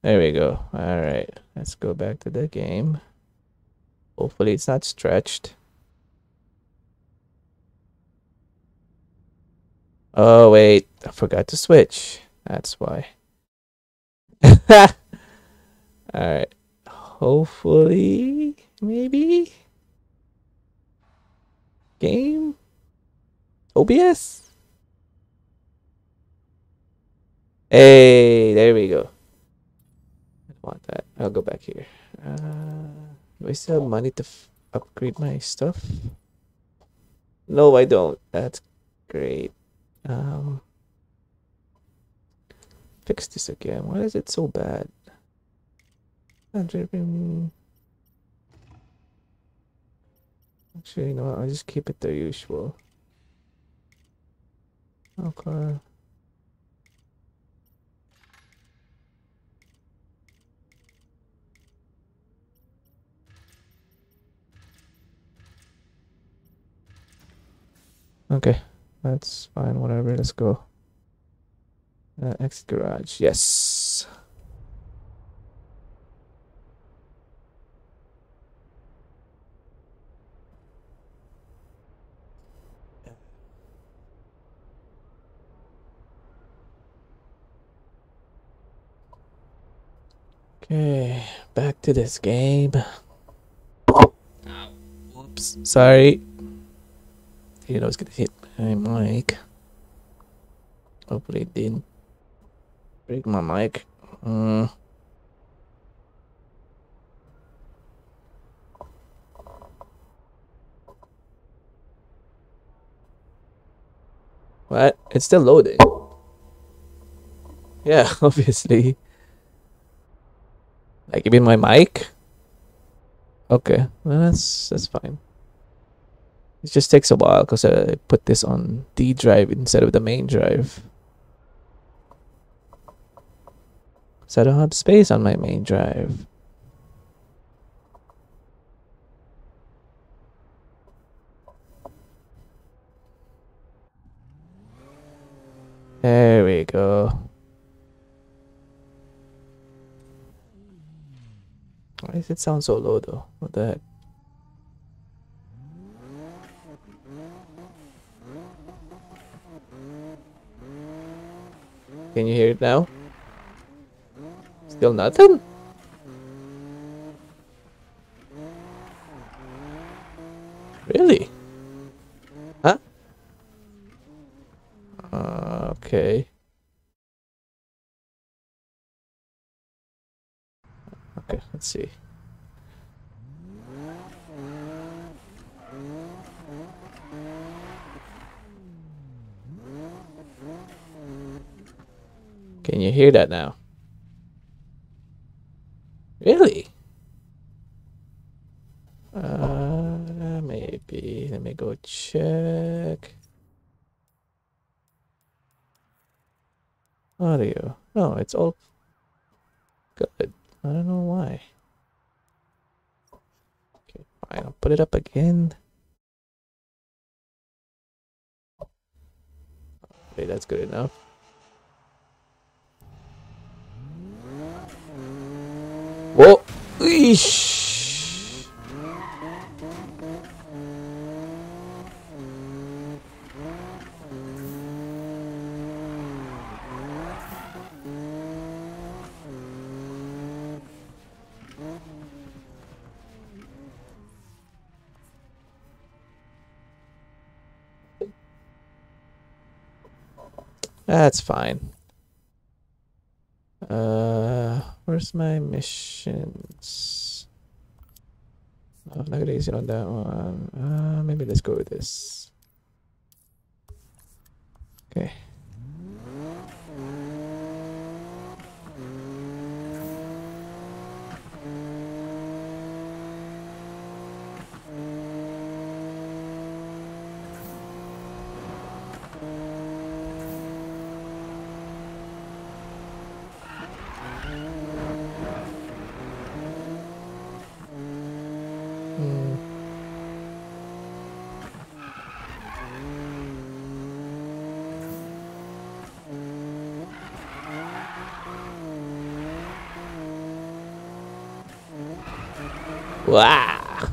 There we go. All right, let's go back to the game. Hopefully, it's not stretched. Oh wait, I forgot to switch. That's why. All right. Hopefully, maybe game OBS. Hey, there we go. I'll go back here. Uh, do I still have money to upgrade my stuff? No, I don't. That's great. Um, fix this again. Why is it so bad? Actually, you know what? I'll just keep it the usual. Okay. Okay, that's fine. Whatever. Let's go. Uh, exit garage. Yes. Okay, back to this game. Oops, sorry. You know, it's gonna hit my mic. Hopefully, it didn't break my mic. Mm. What? It's still loading. Yeah, obviously. Like even my mic? Okay, well that's that's fine. It just takes a while because I put this on D drive instead of the main drive. So I don't have space on my main drive. There we go. Why does it sound so low though? What the heck? Can you hear it now? Still nothing? Really? Huh? Uh, okay. Okay, let's see. Can you hear that now? Really? Uh, maybe. Let me go check. Audio. No, it's all good. I don't know why. Okay, fine. I'll put it up again. Okay, that's good enough. Whoa! Eesh. That's fine. Uh, where's my missions? Not gonna use it on that one. Uh, maybe let's go with this. Okay. Hmm. Wow.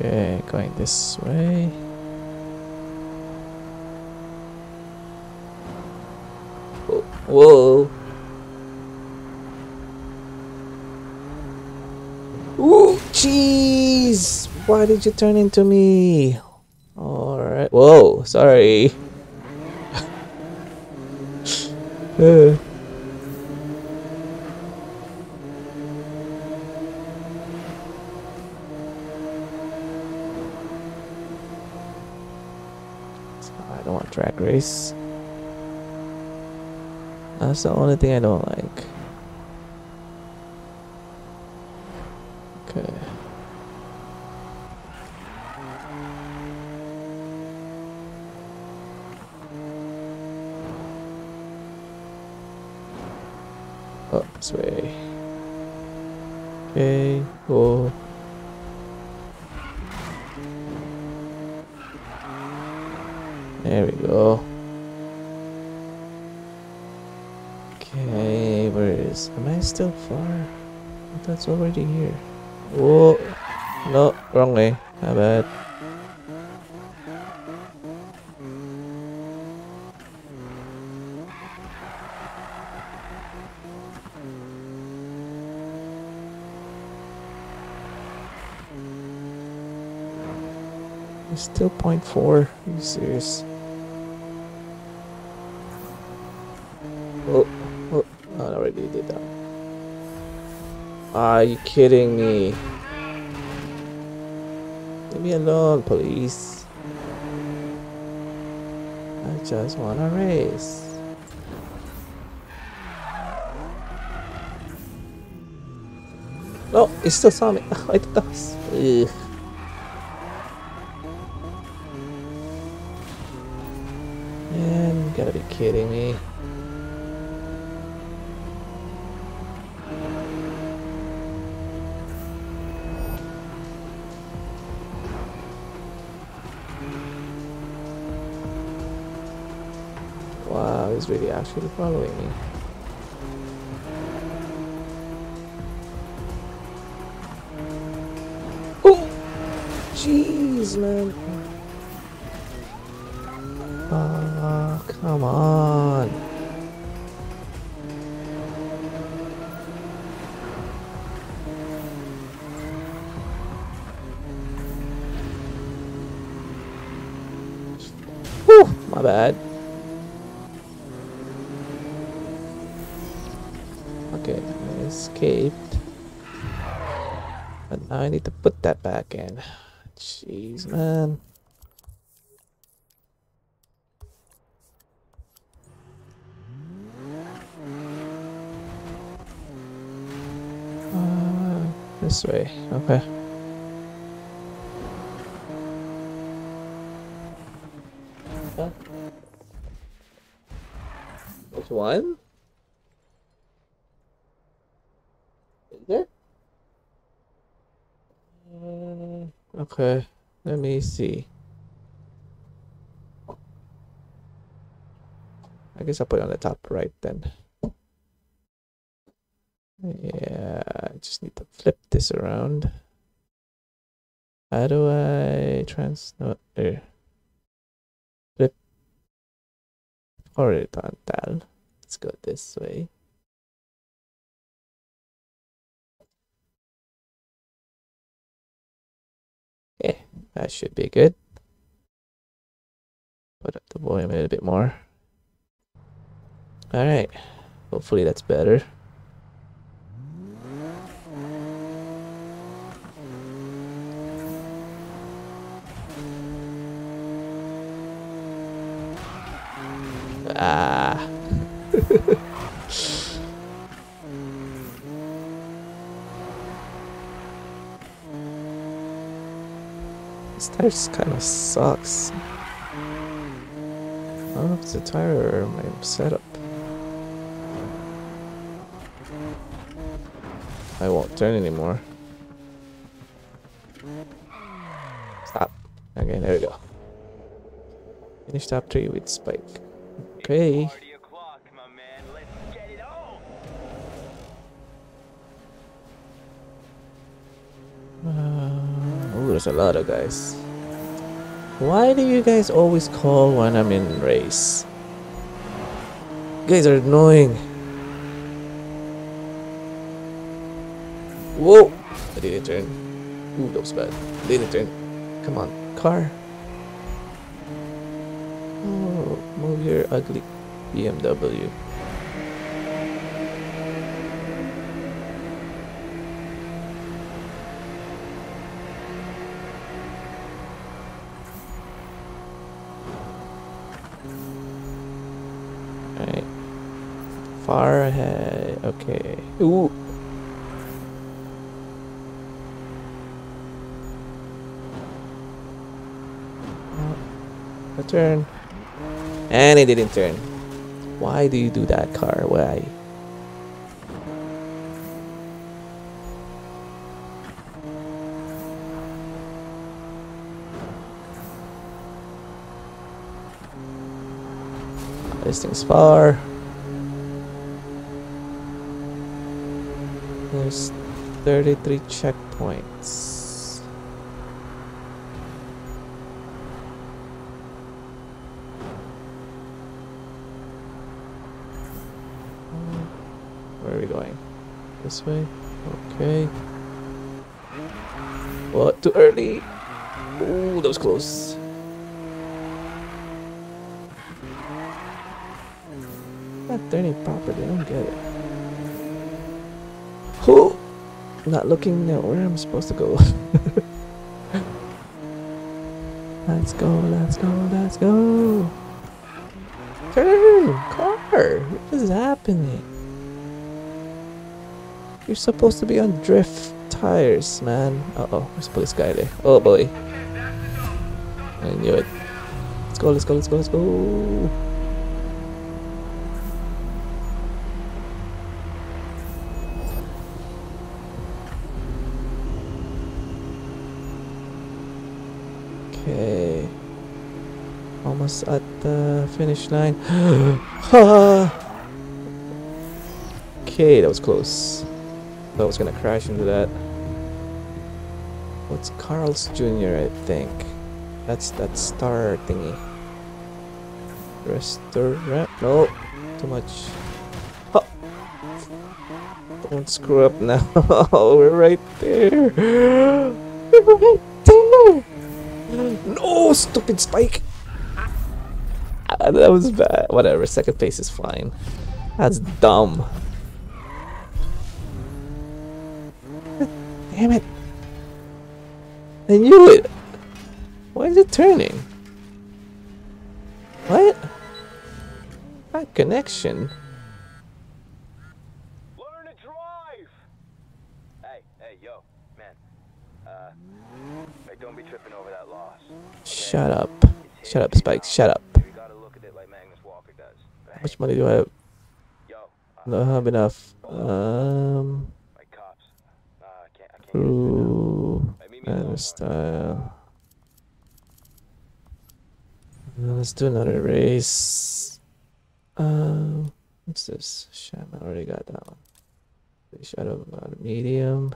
Okay, going this way. Oh, Whoa. Ooh, jeez! Why did you turn into me? Alright. Whoa, sorry. Uh. I don't want drag race. That's the only thing I don't like. Okay. Oh, this way. Okay, cool. There we go. Okay, where is? Am I still far? That's already here. Oh, no, wrong way. My bad. It's still point four. Are you serious? Oh, oh, I already did that. Are you kidding me? Leave me alone, police. I just wanna race. No, he still saw me. I thought that was. Ugh. Kidding me. Wow, he's really actually following me. Oh! Jeez, man. My bad. Okay, I escaped. But now I need to put that back in. Jeez, man. Uh, this way. Okay. Which one? Is it? Uh, okay. Let me see. I guess I'll put it on the top right then. Yeah, I just need to flip this around. How do I trans no there? Flip horizontal. Let's go this way. Okay, that should be good. Put up the volume a little bit more. Alright. Hopefully that's better. Ah. this tire just kind of sucks. I don't know if it's a tire or my setup. I won't turn anymore. Stop. Okay, there we go. Finish top three with Spike. Okay. Party o'clock, my man. Let's get it on. A lot of guys. Why do you guys always call when I'm in race? You guys are annoying. Whoa! I didn't turn. Ooh, that was bad. Didn't turn. Come on, car. Oh, move your ugly BMW. Okay. Ooh. A turn. And it didn't turn. Why do you do that, car? Why? This thing's far. There's 33 checkpoints. Where are we going? This way? Okay. What? Too early? Ooh, that was close. Not turning properly, I don't get it. Who? Not looking at where I'm supposed to go. let's go, let's go, let's go. Turn, car. What is happening? You're supposed to be on drift tires, man. Uh oh, there's a police guy there. Oh boy. I knew it. Let's go, let's go, let's go, let's go. Okay. At the finish line. okay, that was close. Thought I was gonna crash into that. What's Carl's Jr. I think. That's that star thingy. Restaurant? No, too much. Oh. Don't screw up now. We're right there. We're right there. No, stupid spike. That was bad. Whatever. Second place is fine. That's dumb. Damn it. I knew it. Why is it turning? What? That connection. Learn to drive. Hey, hey, yo, man. Uh, hey, don't be tripping over that loss. Shut up. Shut up, Spike. Shut up. Money do I have? don't have enough. Um, and style. Uh, Let's do another race. Um, what's this? Sham, I already got that one. Shadow about medium.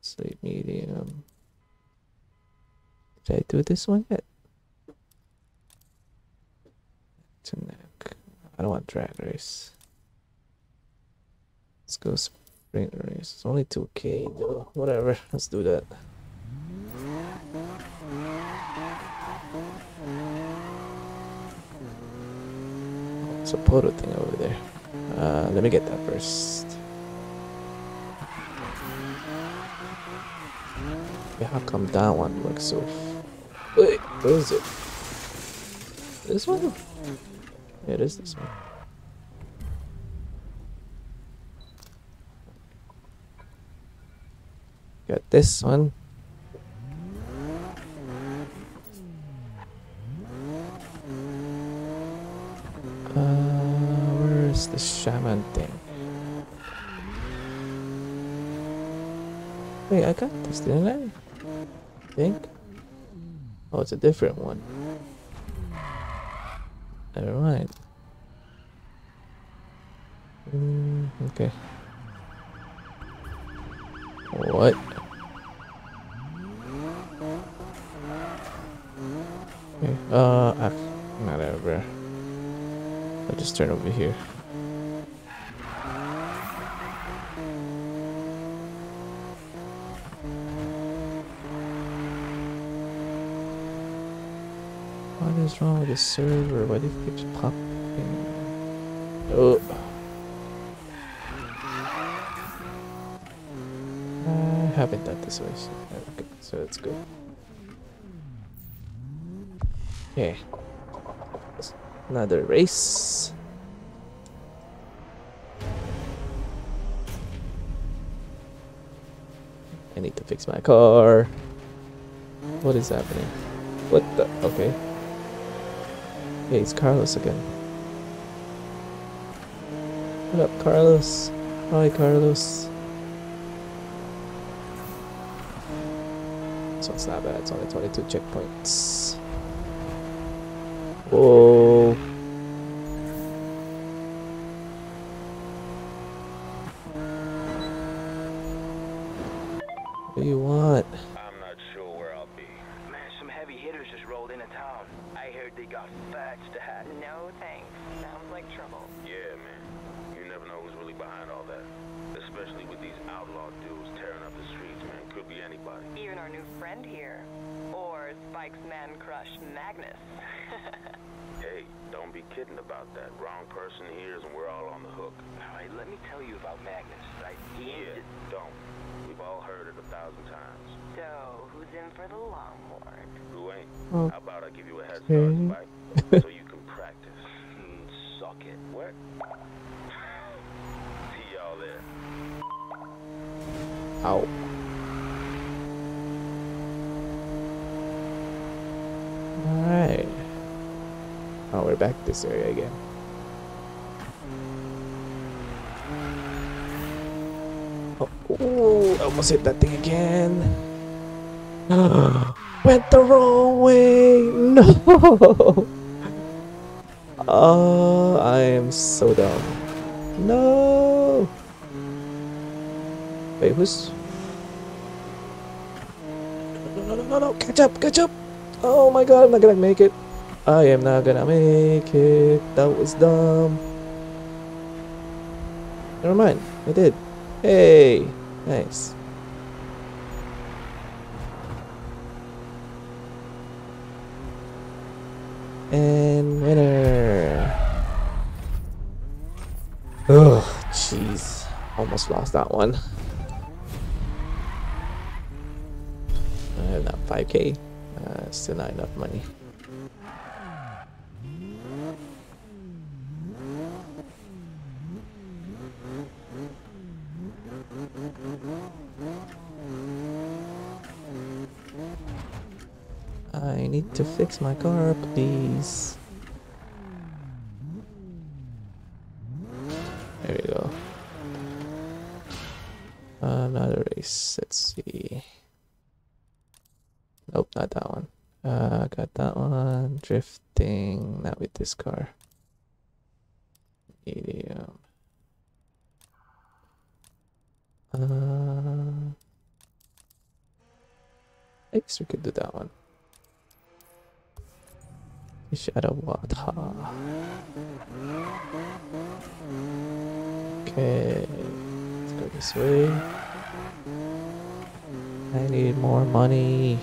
Sleep medium. Did I do this one yet? To neck. I don't want drag race. Let's go sprint race. It's only 2k though. Whatever. Let's do that. It's a photo thing over there. Uh, let me get that first. Yeah, how come that one looks so? Wait, where is it? This one? Yeah, it is this one. Got this one. Uh, where is the shaman thing? Wait, I got this, didn't I? I think. Oh, it's a different one. Mind. Mm, okay. What? Okay, uh, ah, not over. I'll just turn over here. What is wrong with the server? Why it keeps popping? Oh. I haven't done this way, so oh, okay, so that's good. Okay. Another race. I need to fix my car. What is happening? What the? Okay. Hey, it's Carlos again. What up, Carlos? Hi, Carlos. So it's not bad. It's only 22 checkpoints. Whoa. What do you want? I'm not sure where I'll be. Man, some heavy hitters just rolled into town. I heard they got fat stat. No thanks. Sounds like trouble. Yeah, man. You never know who's really behind all that. Especially with these outlaw dudes tearing up the streets, man. Could be anybody. Even our new friend here. Or Spike's man crush, Magnus. Hey, don't be kidding about that. Wrong person hears and we're all on the hook. All right, let me tell you about Magnus, right? He yeah, don't. We've all heard it a thousand times. so, who's in for the longhorn? Who ain't? Oh. How about I give you a head start, Spike? so you can practice. Mm, suck it. What? See y'all there. Ow. Alright. Oh, we're back this area again. Oh, I almost hit that thing again. Went the wrong way. No. Oh, I am so dumb. No. Wait, who's? No, no, no, no, no! Catch up, catch up! Oh my god, I'm not gonna make it. I am not gonna make it. That was dumb. Never mind, I did. Hey, nice. And winner. Oh, jeez. Almost lost that one. I have that 5k. Uh, still not enough money. I need to fix my car, please. There we go. Another race. Let's see. Nope, not that one. Uh, got that one. Drifting. Not with this car. Medium. Uh, I guess we could do that one. Out water. Okay, let's go this way. I need more money.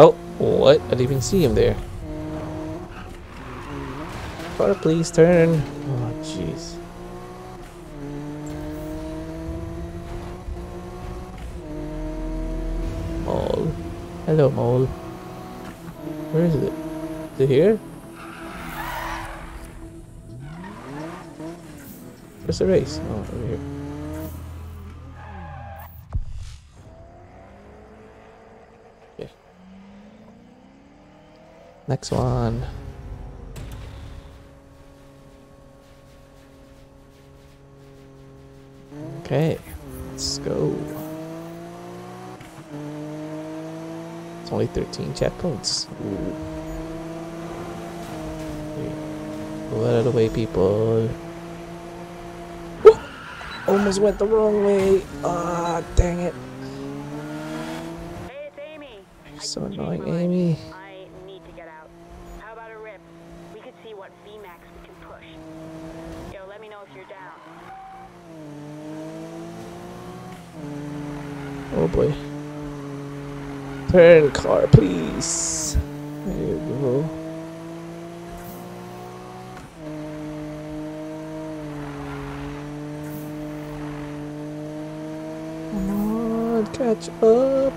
Oh, what? I didn't even see him there. Car, please turn. Oh, jeez. Mole. Hello, mole. Where is it? Is it here? Where's the race? Oh, over here. Next one. Okay, let's go. It's only 13 checkpoints. Move out of the way, people. Woo! Almost went the wrong way. Ah, dang it. Hey. You're so annoying, Amy. I need to get out. How about a rip? We could see what VMAX we can push. Yo, let me know if you're down. Oh boy. Turn car, please. There you go. Come on, catch up.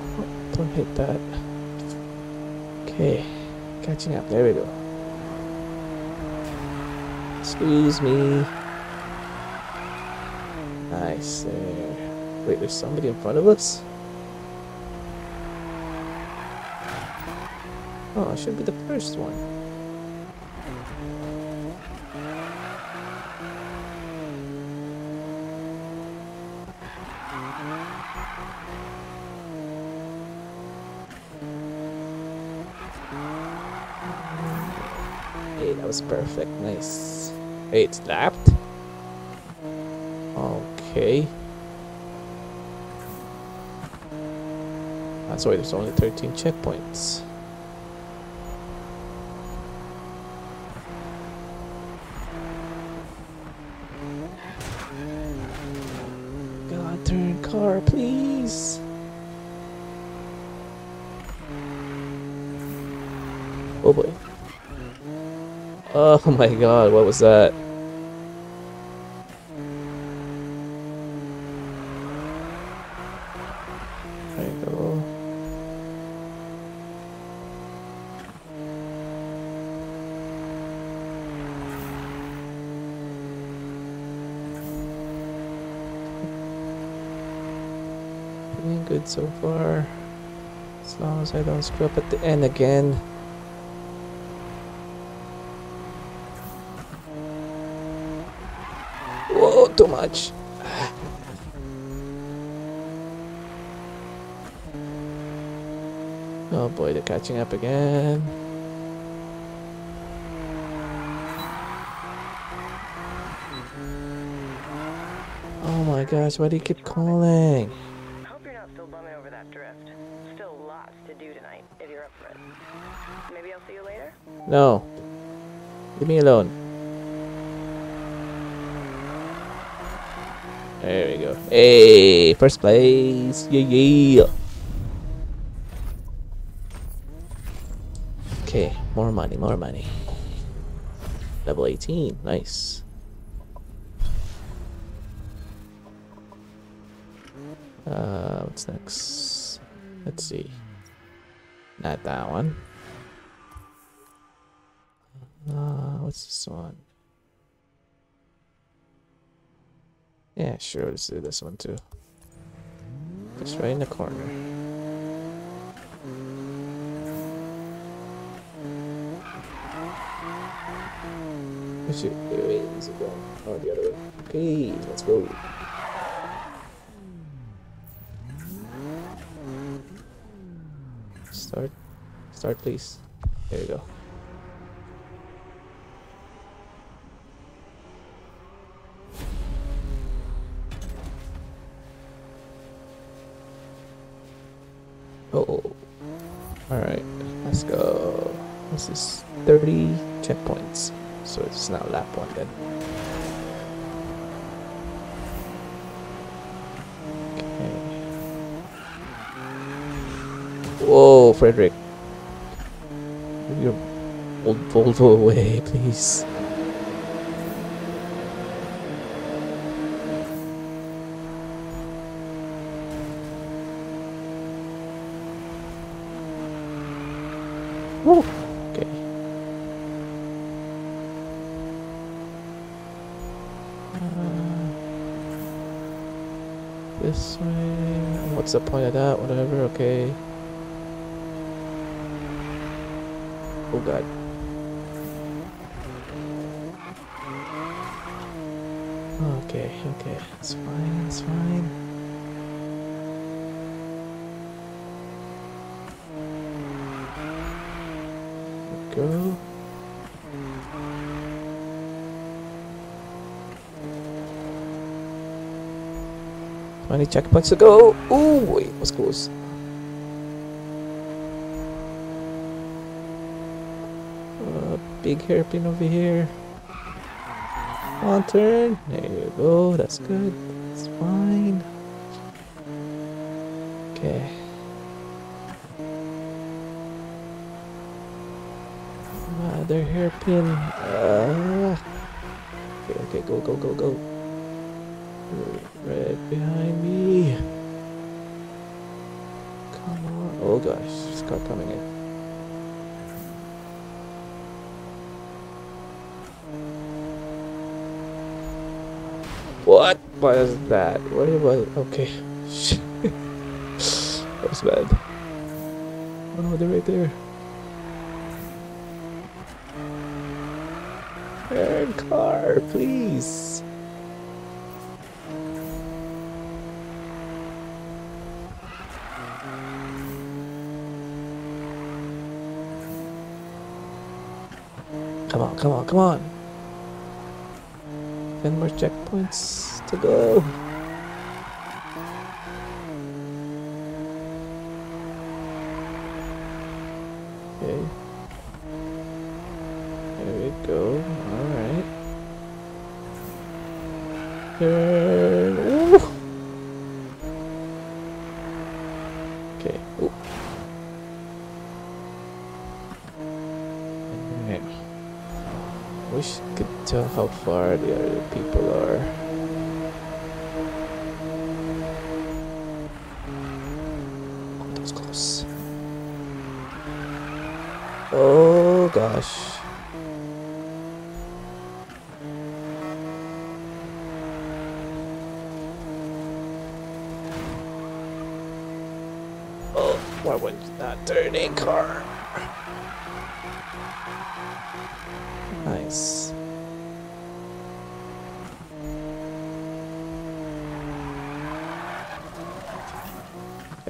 Oh, don't hit that. Okay, catching up. There we go. Excuse me. There. Uh, wait, there's somebody in front of us? Oh, I should be the first one. Hey, that was perfect. Nice. Hey, it's lapped? Okay. That's why there's only 13 checkpoints. God, turn car, please. Oh boy. Oh my god, what was that? Screw up at the end again. Whoa, too much. Oh boy, they're catching up again. Oh my gosh, why do you keep calling? Hope you're not still bumming over that drift. Still lots to do tonight, if you're up for it. Maybe I'll see you later? No. Leave me alone. There we go. Hey, first place. Yeah, yeah. Okay, more money, more money. Level 18. Nice. Uh, what's next? Let's see. Not that one. One? Yeah, sure, let's do this one too. Just right in the corner. Way is it going? Oh, the other way. Okay, let's go. Start. Start, please. There you go. This is 30 checkpoints. So it's now lap one then. Whoa, Frederick. Move your old Volvo away, please. Woo. Okay. Uh, this way. What's the point of that? Whatever, okay. Oh god. Okay, okay. It's fine, it's fine. 20 checkpoints to go. Oh it was close. Uh, big hairpin over here. One turn. There you go. That's good. That's fine. Okay. Another hairpin. Uh, okay, okay, go, go, go, go. Right behind me. Come on. Oh gosh, a car coming in. What was that? What was okay? That was bad. Oh no, they're right there. Car, please. Come come on, come on. Ten more checkpoints to go. Okay. There we go. Alright. Turn. Ooh. Okay. Ooh. Alright. Wish I could how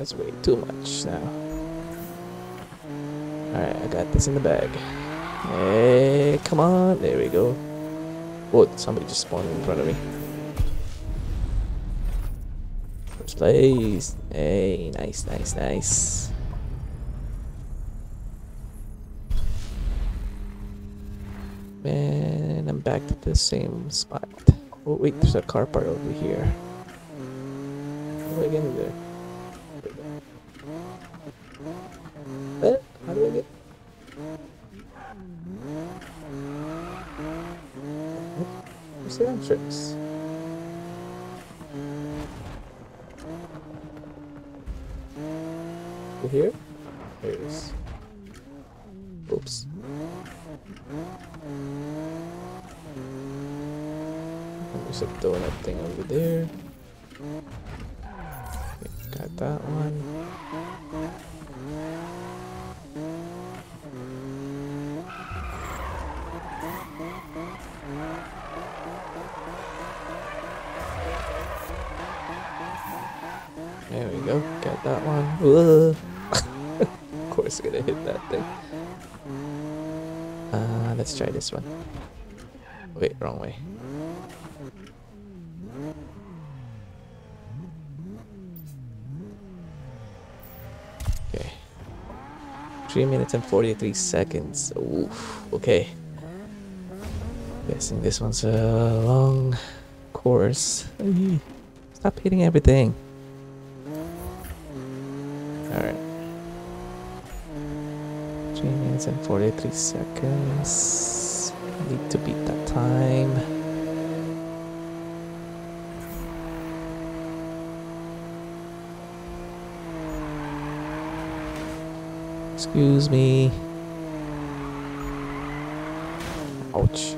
That's way too much now. Alright, I got this in the bag. Hey, come on. There we go. Oh, somebody just spawned in front of me. First place. Hey, nice, nice, nice. Man, I'm back to the same spot. Oh, wait, there's a car part over here. How do I get in there? Eh? How do I get? Where's the entrance? Over here? There it is. Oops. There's a donut thing over there. Okay, got that one. There we go. Got that one. Whoa. of course, gonna hit that thing. Uh, let's try this one. Wait, wrong way. Okay. 3 minutes and 43 seconds. Oof. Okay. Guessing this one's a long course. Stop hitting everything. Alright. 3 minutes and 43 seconds. Need to beat that time. Excuse me. Ouch.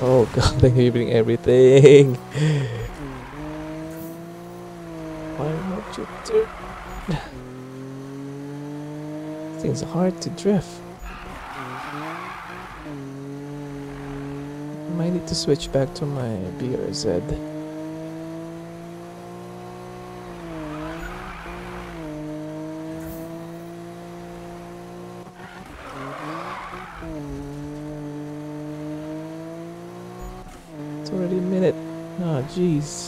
Oh god, I'm hitting everything. Shifter. This thing's hard to drift. Might need to switch back to my BRZ. It's already a minute. Oh, jeez.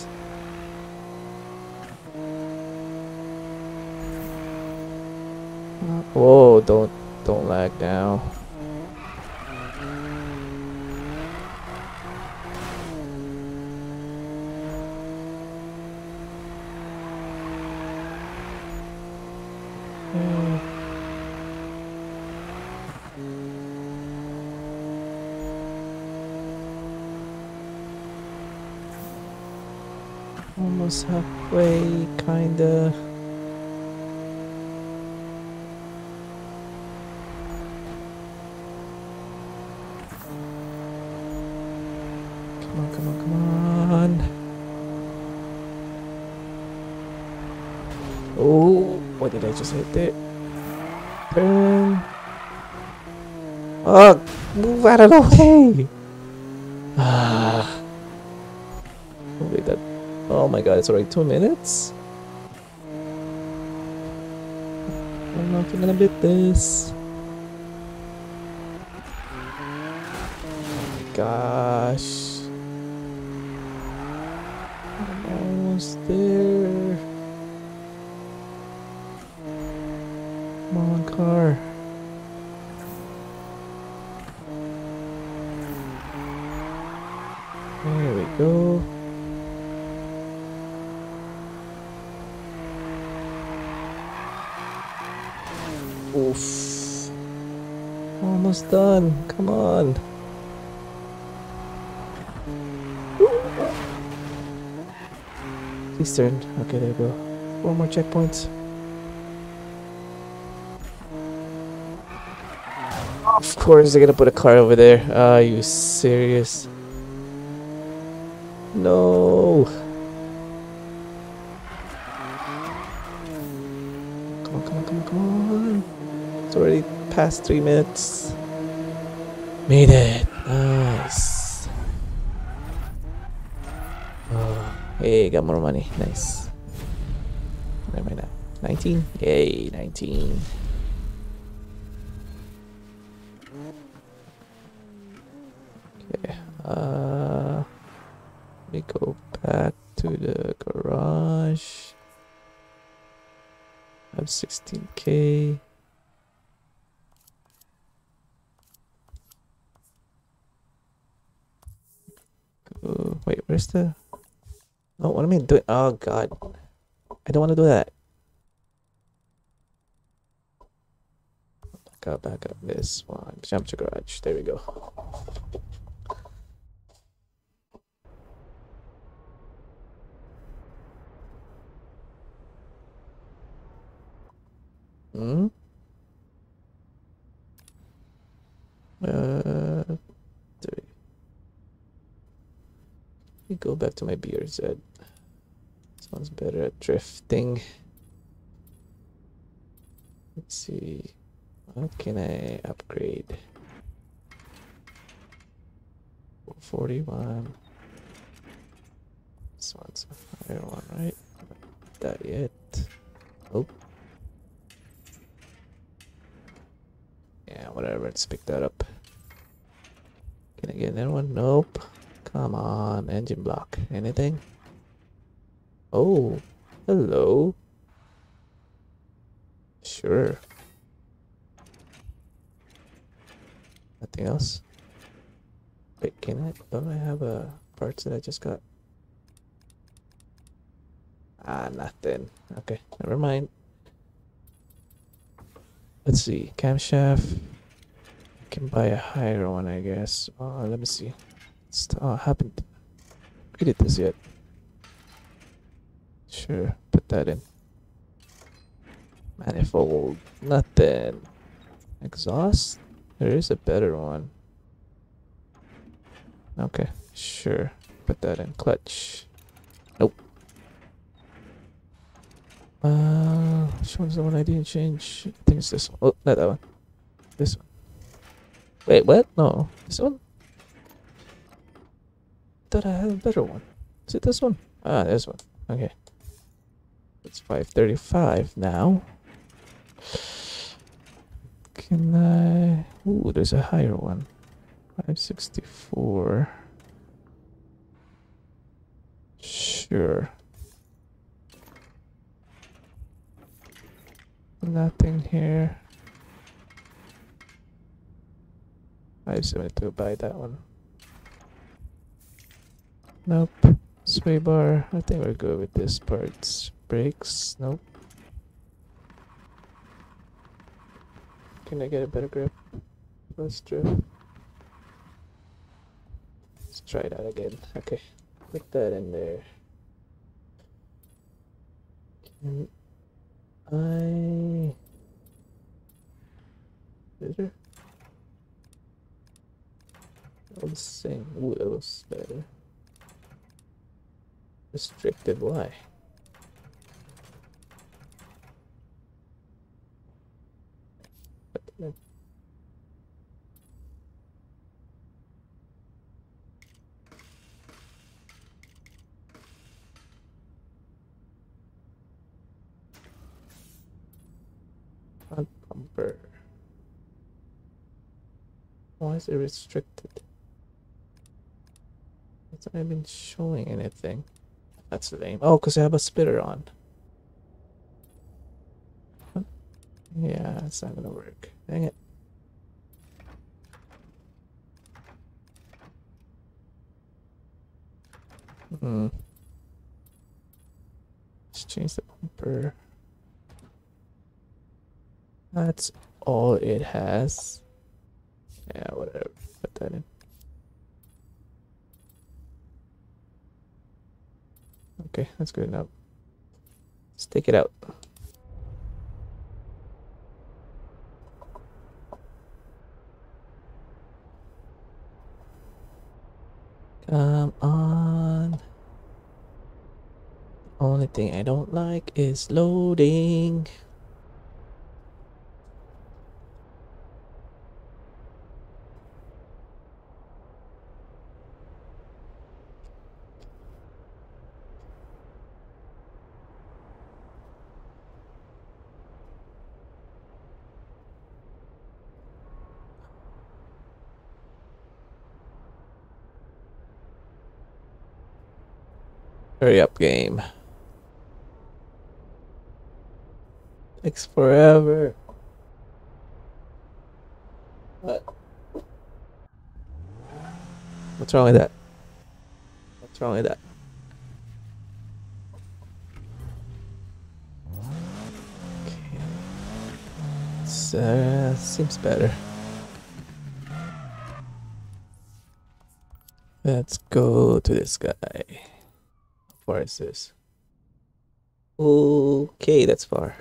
Out of the way. Ah. Wait, that. Oh my god, it's already two minutes? I don't know if I'm gonna beat this. Gosh. Please turn. Okay, there we go. Four more checkpoints. Of course, they're gonna put a car over there. Are you serious? No. Come on, come on, come on, come on. It's already past three minutes. Made it. Nice. Oh, got more money. Nice. Am I now? 19? Yay, 19. Okay. Uh, let me go back to the garage. I have 16k. Go. Wait, where's the? Oh, what am I doing? Oh God, I don't want to do that. Back up, back up. This one. Jump to garage. There we go. Hmm? Uh. Let me go back to my BRZ. Sounds better at drifting. Let's see. What can I upgrade? 41. This one's a higher one, right? Not that yet. Oh. Yeah, whatever. Let's pick that up. Can I get another one? Nope. Come on, engine block. Anything? Oh, hello. Sure. Nothing else? Wait, can I? Don't I have a parts that I just got? Ah, nothing. Okay, never mind. Let's see, camshaft. I can buy a higher one, I guess. Oh, let me see. It's, oh, I haven't created this yet. Sure, put that in. Manifold, nothing. Exhaust? There is a better one. Okay, sure. Put that in. Clutch. Nope. Uh, which one's the one I didn't change? I think it's this one. Oh, not that one. This one. Wait, what? No, this one. Thought I had a better one. Is it this one? Ah, this one. Okay. It's 535 now. Can I... Ooh, there's a higher one. 564. Sure. Nothing here. 572, buy that one. Nope. Sway bar. I think we're good with this parts. Brakes. Nope. Can I get a better grip? Let's drift. Let's try that again. Okay. Put that in there. Can I... Is there? I was saying, ooh, better. Restricted, why? Bumper. Why is it restricted? It's not even showing anything. That's lame. Oh, because I have a splitter on. Huh? Yeah, it's not gonna work. Dang it. Hmm. Let's change the bumper. That's all it has. Yeah, whatever. Put that in. Okay, that's good enough. Take it out. Come on. Only thing I don't like is loading. Hurry up, game. Takes forever. What? What's wrong with that? What's wrong with that? Okay. Uh, seems better. Let's go to this guy. Far is this? Okay, that's far.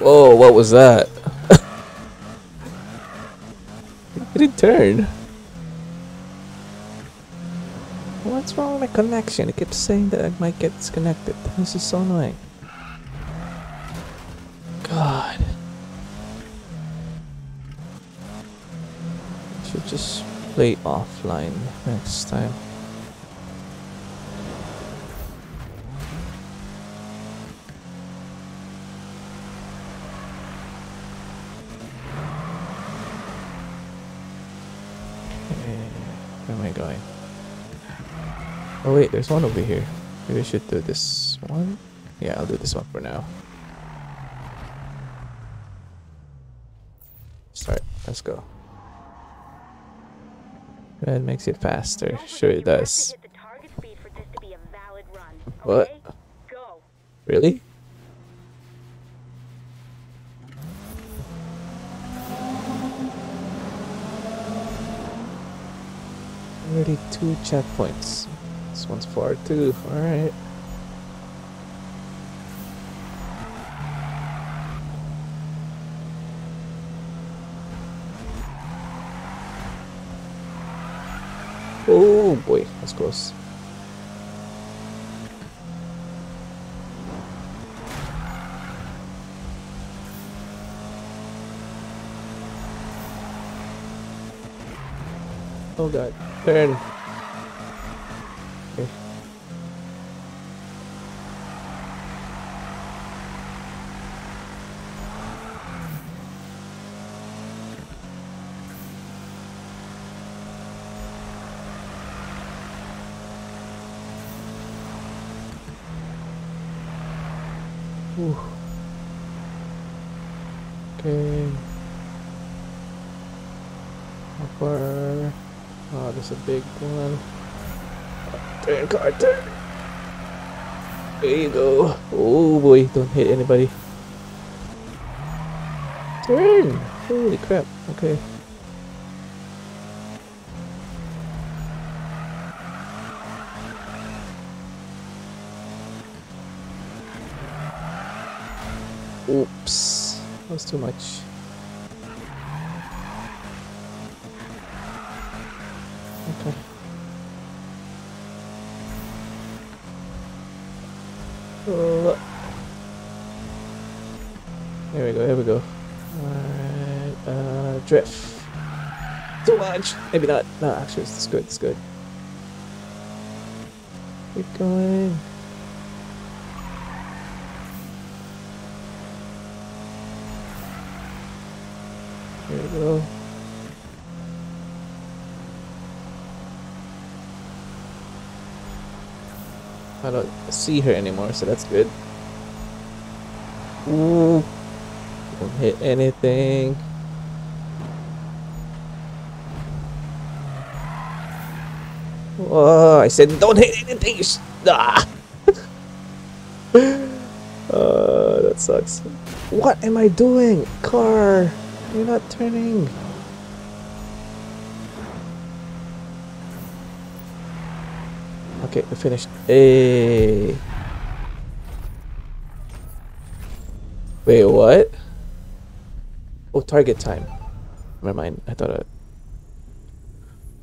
Whoa, what was that? it didn't turn. What's wrong with my connection? It keeps saying that I might get disconnected. This is so annoying. Play offline next time. Okay, Where am I going? Oh wait, there's one over here. Maybe I should do this one. Yeah, I'll do this one for now. Start. Let's go. That makes it faster. Sure it does. What? Really? Already two checkpoints. This one's far too. Alright. boy, that's close. Oh god, turn. Okay. Ooh. Okay. How far? Oh, one. Turn, car. There you go. Oh boy, don't hit anybody. Turn! Holy crap. Okay. Oops. That was too much. Drift. Too much! Maybe not. No, actually, it's good, it's good. Keep going. There we go. I don't see her anymore, so that's good. Ooh. Don't hit anything. Oh, I said don't hit anything. you Ah. uh, that sucks. What am I doing? Car, you're not turning. Okay, we finished. Hey. Wait, what? Oh, target time. Never mind. I thought I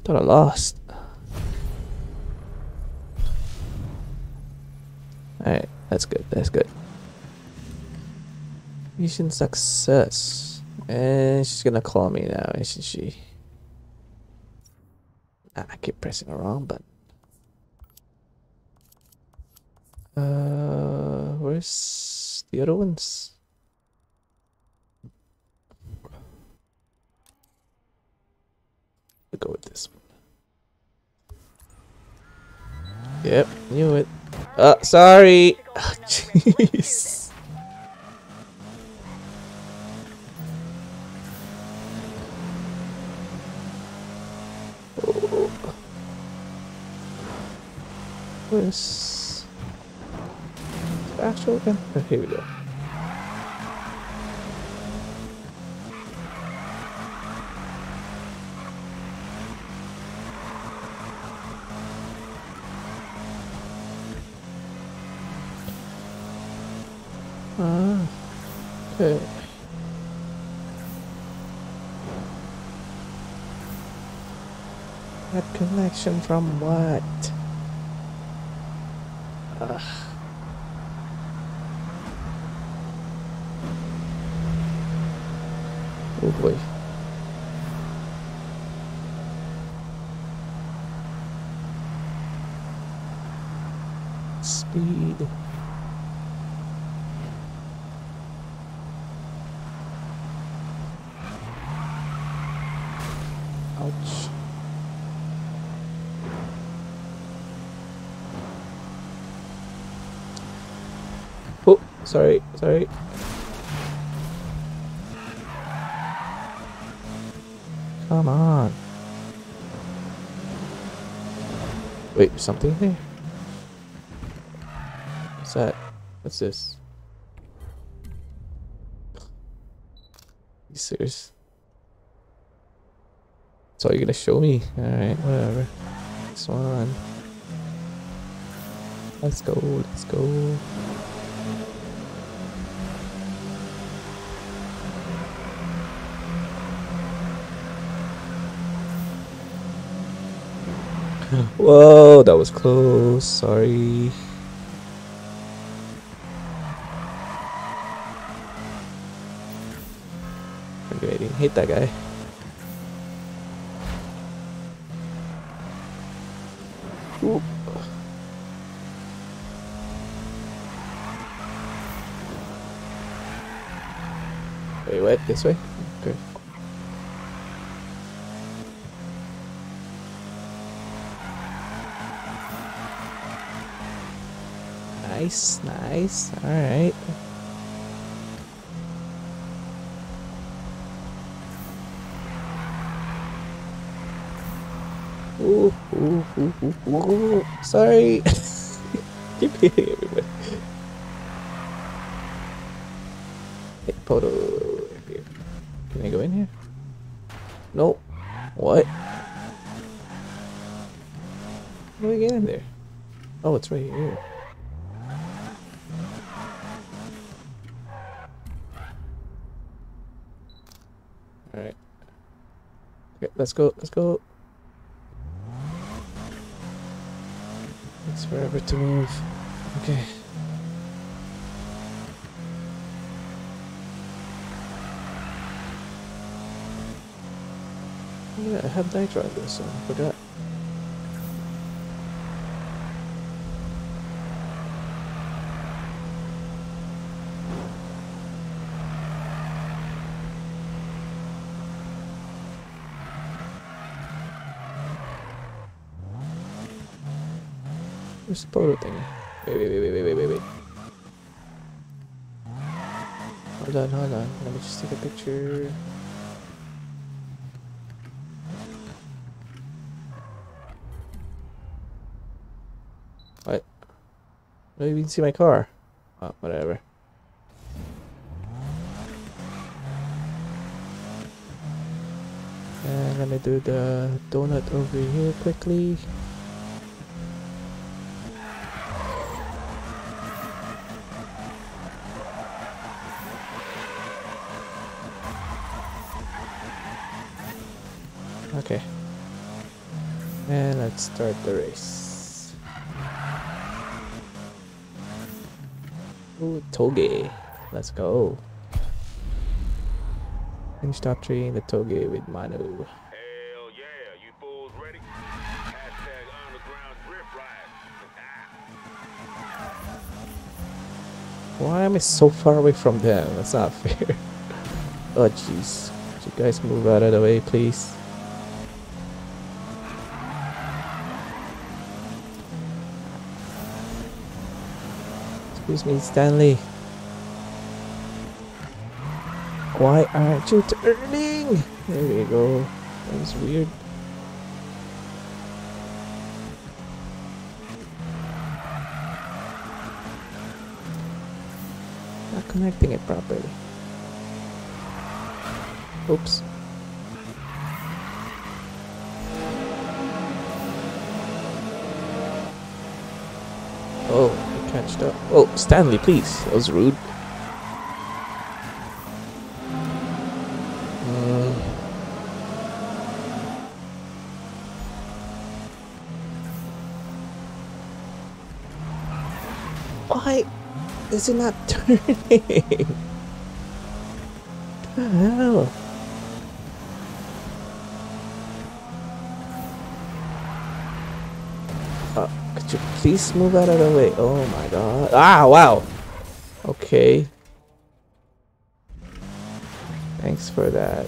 thought I lost. That's good. That's good. Mission success. And she's gonna call me now, isn't she? Ah, I keep pressing the wrong button. Uh, where's the other ones? We'll go with this one. Yep, knew it. Uh, sorry. Jeez. Oh. Actual? Oh, here we go. Connection from what? Ugh. Oh boy. Speed. Ouch. Oh, sorry, sorry. Come on. Wait, something there? What's that? What's this? You serious? That's all you're gonna show me? Alright, whatever. Next one. Let's go, let's go. Whoa, that was close. Sorry. Didn't hit that guy. Ooh. Wait, what? This way? Okay. Nice, nice. Alright. Ooh, ooh, ooh, ooh. Sorry. Keep hitting everybody. Hey, Poto. Can I go in here? Nope. What? How do I get in there? Oh, it's right here. Alright. Okay, let's go, let's go. It's forever to move. Okay. Yeah, I have nitro on this, I forgot. Where's the photo thing? Wait, wait, wait, wait, wait, wait, wait. Hold on, hold on. Let me just take a picture. What? I don't even see my car. Oh, whatever. And let me do the donut over here quickly. Okay. And let's start the race. Ooh, Toge. Let's go. Finish top three in the Toge with Manu. Hell yeah, you fools ready? Hashtag underground drift ride. Why am I so far away from them? That's not fair. oh jeez. Could you guys move out of the way, please? Excuse me, Stanley. Why aren't you turning? There we go. That was weird. Not connecting it properly. Oops. Oh, catched up. Oh, Stanley, please. That was rude. Why is it not turning? please move out of the way? Oh my god. Ah, wow. Okay. Thanks for that.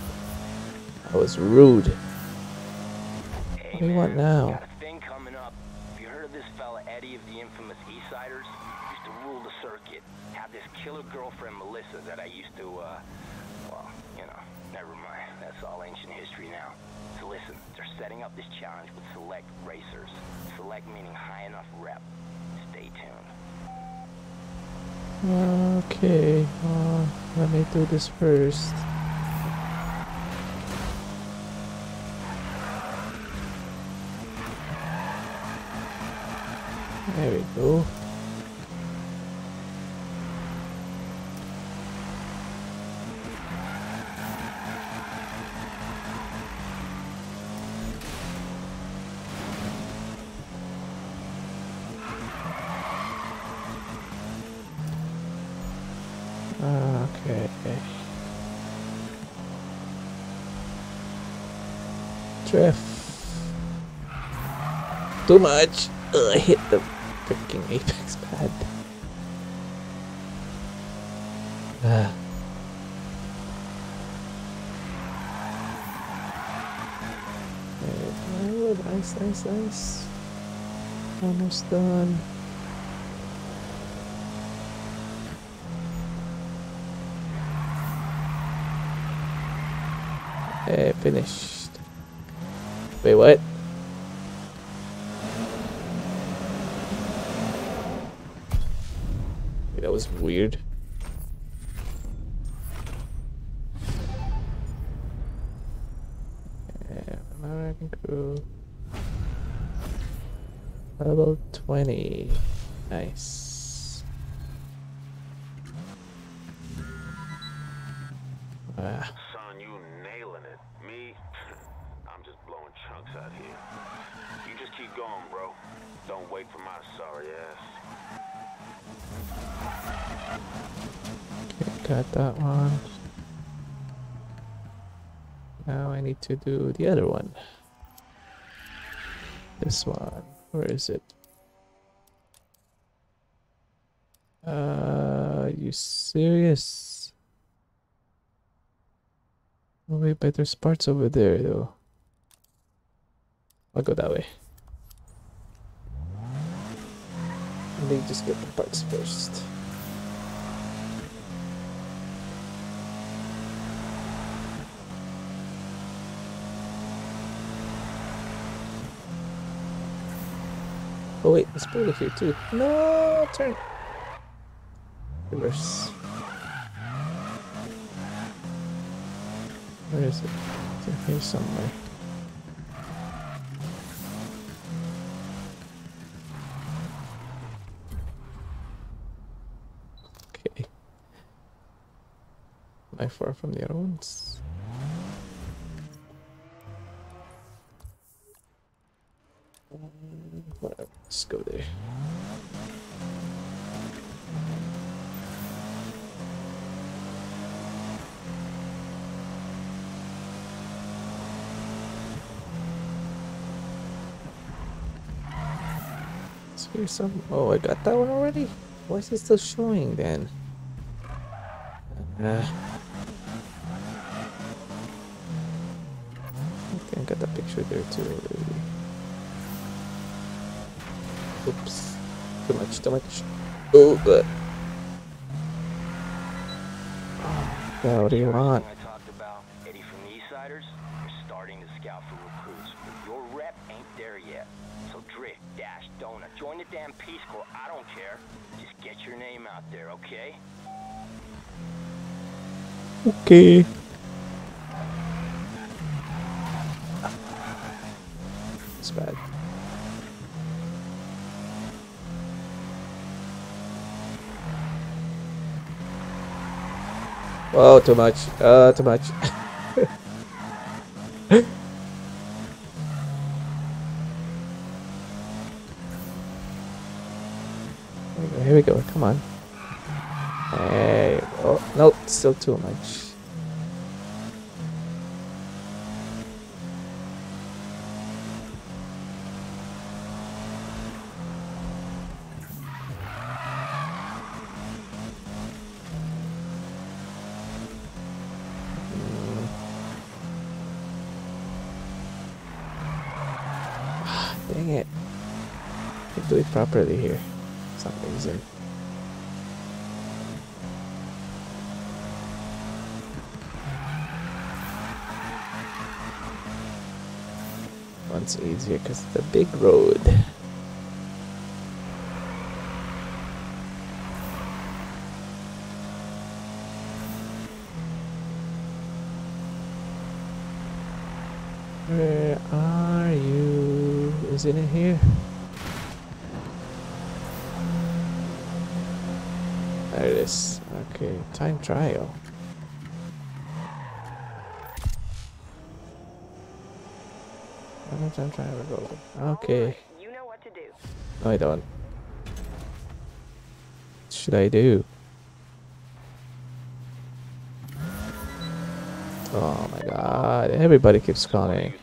That was rude. What do you want now? Got a thing coming up. Have you heard of this fella Eddie of the infamous Eastsiders? Used to rule the circuit. Had this killer girlfriend Melissa that I used to, uh, well, you know, never mind. That's all ancient history now. So listen, they're setting up this challenge with select racers. Select meaning high enough rep. Stay tuned. Okay. Uh, let me do this first. There we go. Okay. Drift. Too much. Ugh, I hit the freaking apex pad. Ah. Nice, nice, nice. Almost done. Eh, finished. Wait, what? Wait, that was weird. Yeah, American crew. Level 20. Nice. Ah. Son, you nailing it. Me, I'm just blowing chunks out here. You just keep going, bro. Don't wait for my sorry ass. Okay, got that one. Now I need to do the other one. This one. Where is it? Uh, you serious? Oh wait, but there's parts over there though. I'll go that way. Let me just get the parts first. Oh wait, there's bullet here too. No, turn. Reverse. Where is it? It's in here somewhere. Okay. Am I far from the other ones? Here some? Oh, I got that one already. Why is it still showing then? Uh, I think I got the picture there too already. Oops. Too much, too much. Oh, good. Yeah, what do you want? I talked about Eddie from the Eastsiders. You're starting to scout for recruits, but your rep ain't there yet. So drift, dash, donut, join the damn Peace Corps. I don't care. Just get your name out there, okay? Okay. It's bad. Oh, too much. Uh, too much. Here we go. Come on. Hey. Oh, no, still too much. Properly here. For some reason. One's easier because a big road. Where are you? Is it in here? Yes. Okay, time trial. time trial roll. Okay. You know what to do. No, I don't. What should I do? Oh my god, everybody keeps calling.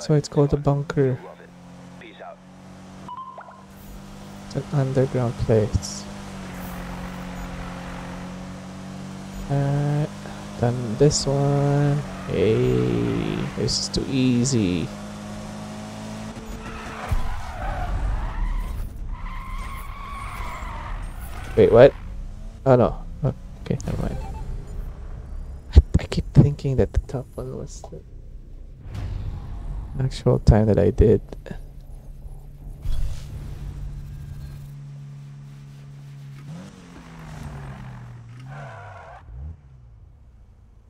That's why it's called a bunker. It's an underground place. Uh, done this one. Hey, this is too easy. Wait, what? Oh no. Oh, Okay, never mind. I keep thinking that the top one was the actual time that I did.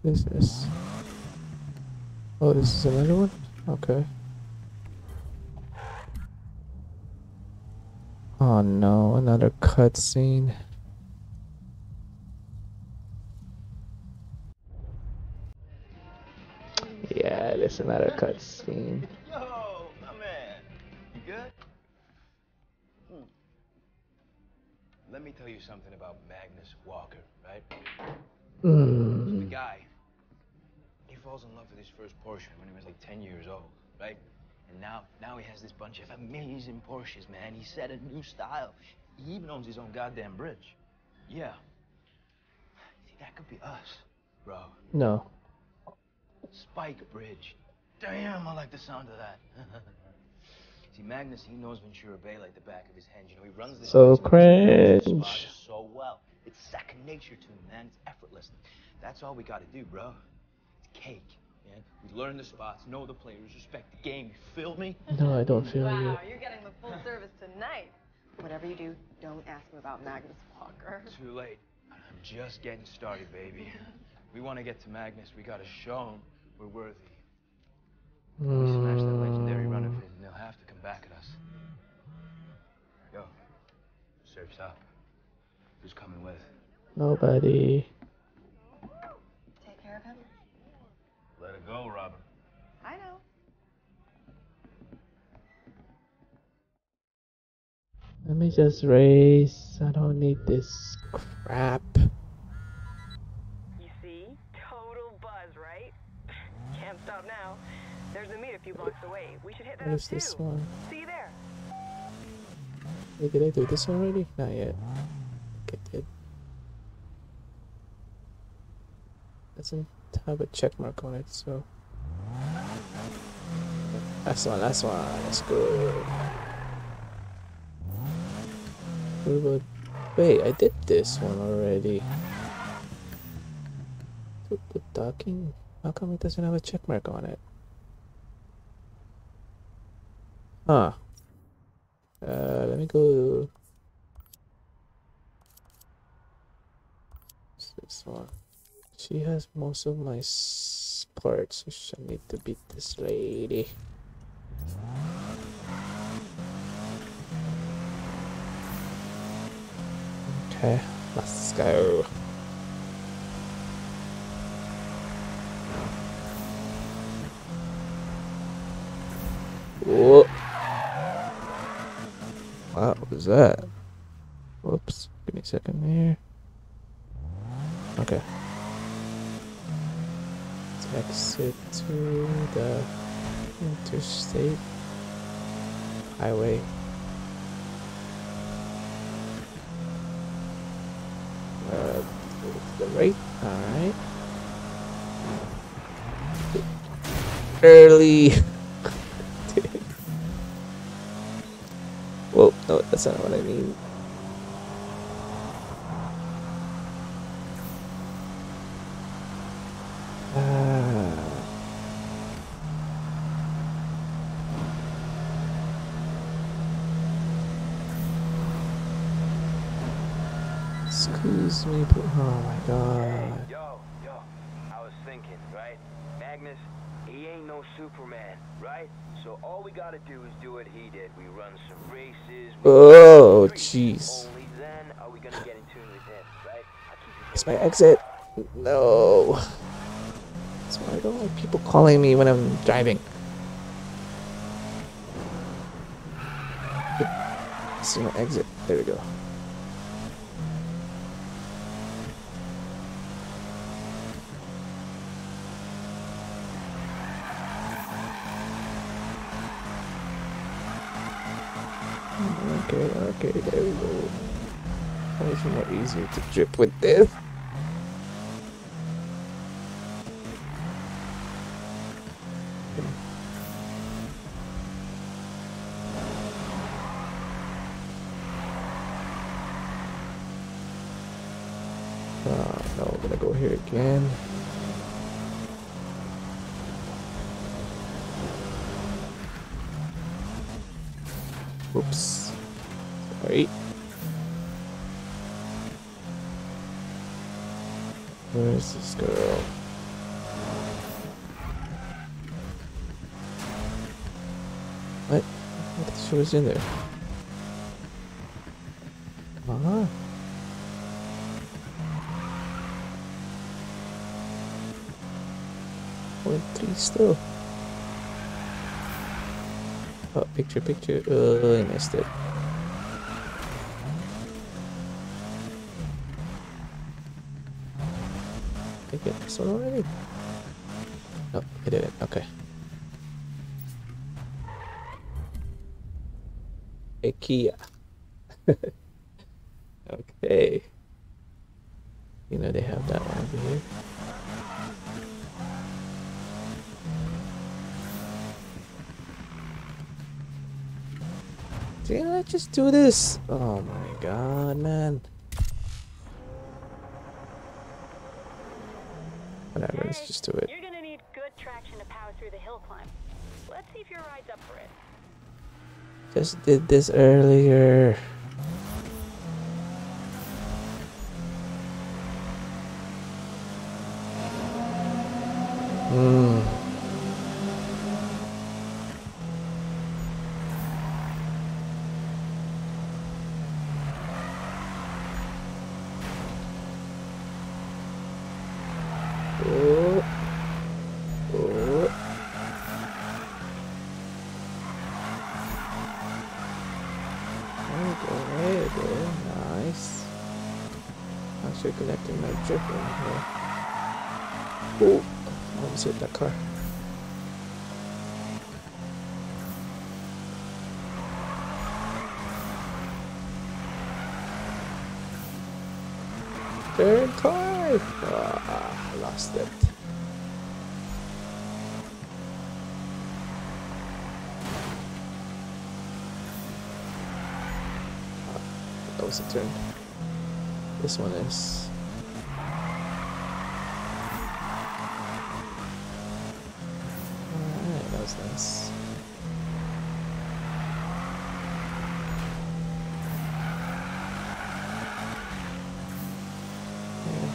This is. Oh, this is another one? Okay. Oh no, another cutscene. Yeah, there's another cutscene. Yo, my man. You good? Hmm. Let me tell you something about Magnus Walker, right? Mm. The guy, he falls in love with his first Porsche when he was like 10 years old, right? And now, now he has this bunch of amazing Porsches, man. He set a new style. He even owns his own goddamn bridge. Yeah. See, that could be us, bro. No. Spike Bridge. Damn, I like the sound of that. See, Magnus, he knows Ventura Bay like the back of his hand. You know, he runs this So place and he knows the cringe. so well. It's second nature to him, man. It's effortless. That's all we gotta do, bro. It's cake. Man. We learn the spots, know the players, respect the game. You feel me? No, I don't feel you. Wow, you're getting the full service tonight. Whatever you do, don't ask him about Magnus Walker. Too late. I'm just getting started, baby. We want to get to Magnus. We gotta show him we're worthy. Hmm. We smash that legendary run of his, and they'll have to come back at us. Yo, surf's up. Who's coming with? Nobody. Take care of him. Let it go, Robyn. I know. Let me just race. I don't need this crap. You see? Total buzz, right? Can't stop now. There's a meet a few blocks away. We should hit that What is this one? See you there. Wait, did I do this already? Not yet. Okay, did. Doesn't have a check mark on it, so. Last one, last one. Let's go. What about. Wait, I did this one already. The, the docking? How come it doesn't have a check mark on it? Huh. Uh, let me go. This one? She has most of my parts, so I need to beat this lady. Okay, let's go. Whoa. What was that? Whoops. Give me a second here. Okay. Let's exit to the interstate highway. Uh, the right. Alright. Early. That's not what I mean. Ah. Excuse me, but oh my god. Hey, yo, yo, I was thinking, right? Magnus, he ain't no Superman, right? So all we gotta do is do what he did. We run some races. We Oh, jeez. It's my exit. No. That's why I don't like people calling me when I'm driving. See my exit. There we go. Okay, okay, there we go. Much more easier to drip with this? Uh, no, I'm gonna go here again. Oops. Sorry. Where's this girl? What? I thought she was in there. Huh? Point three still. Oh, picture, picture. Oh, I missed it. Did I get this one already? No, I didn't. Okay. IKEA. okay. You know they have that one over here. Did I just do this? Oh my god, man. Whatever, let's just do it. You're gonna need good traction to power through the hill climb. Let's see if your ride's up for it. Just did this earlier. Hmm. Oh. Oh. There we go, there we go. Nice. Actually connecting my drip in here. Oh, almost hit that car. Third car! Ah, I lost it. That was a turn. This one is. Alright, that was nice. Yeah.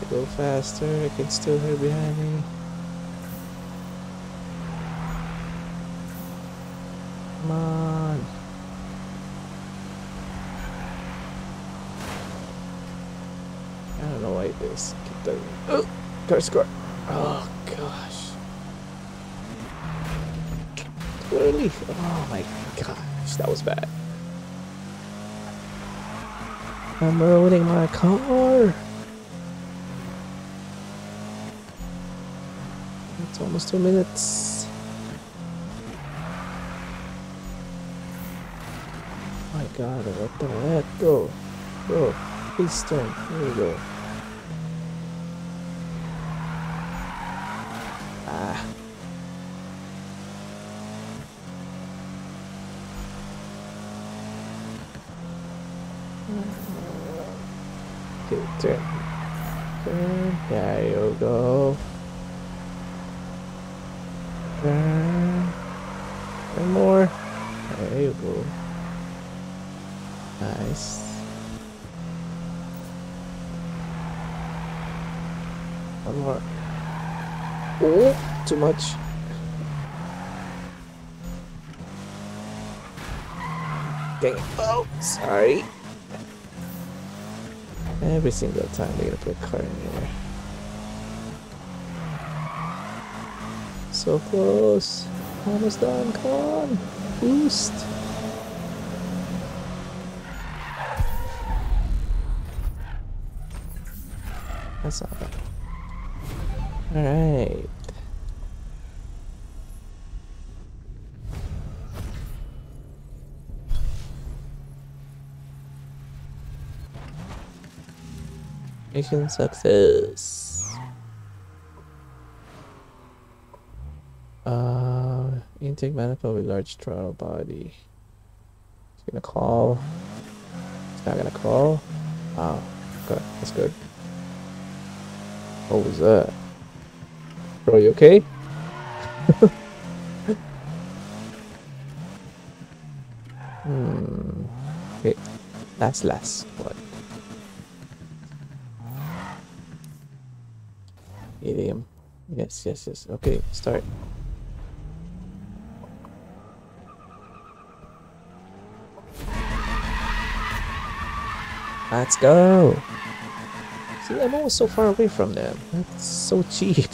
To go faster, I can still hear behind me. Come on. I don't know why this keep the oh car score. Oh gosh. Early. Oh my gosh, that was bad. I'm ruining my car. Almost two minutes. My god, what the heck? Go. Go. Please turn. There we go. Ah. Okay. Turn. There you go. Turn. One more. There you go. Nice. One more. Oh, too much. Dang it. Oh, sorry. Every single time they're gonna put a car in here. So close. Almost done. Come on. Boost. That's not bad. Alright. Mission success. Uh, intake manifold with large throttle body. It's gonna call. It's not gonna call. Oh, Good. That's good. What was that? Bro, you okay? hmm. Okay. That's last one. Yes, yes, yes. Okay, start. Let's go. See, I'm always so far away from them. That's so cheap.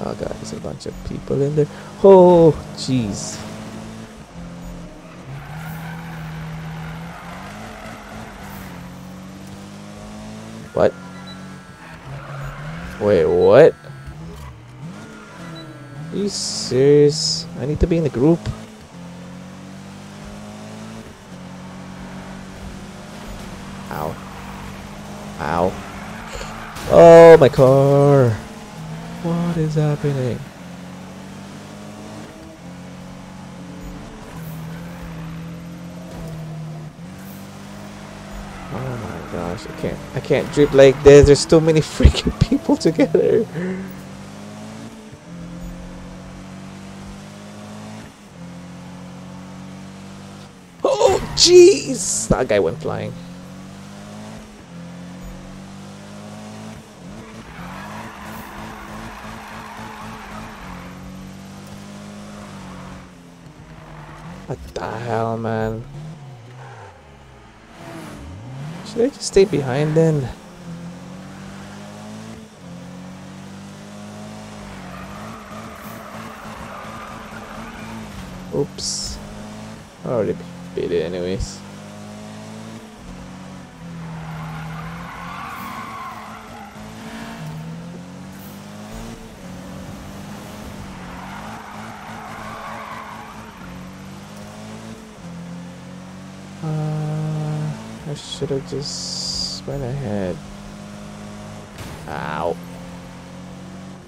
Oh god, there's a bunch of people in there. Oh, jeez. What? Wait, what? Are you serious? I need to be in the group? Ow. Ow. Oh, my car. What is happening? Gosh, I can't I can't drip like this. There's too many freaking people together. Oh jeez! That guy went flying. What the hell, man? Should I just stay behind then? Should have just went ahead. Ow.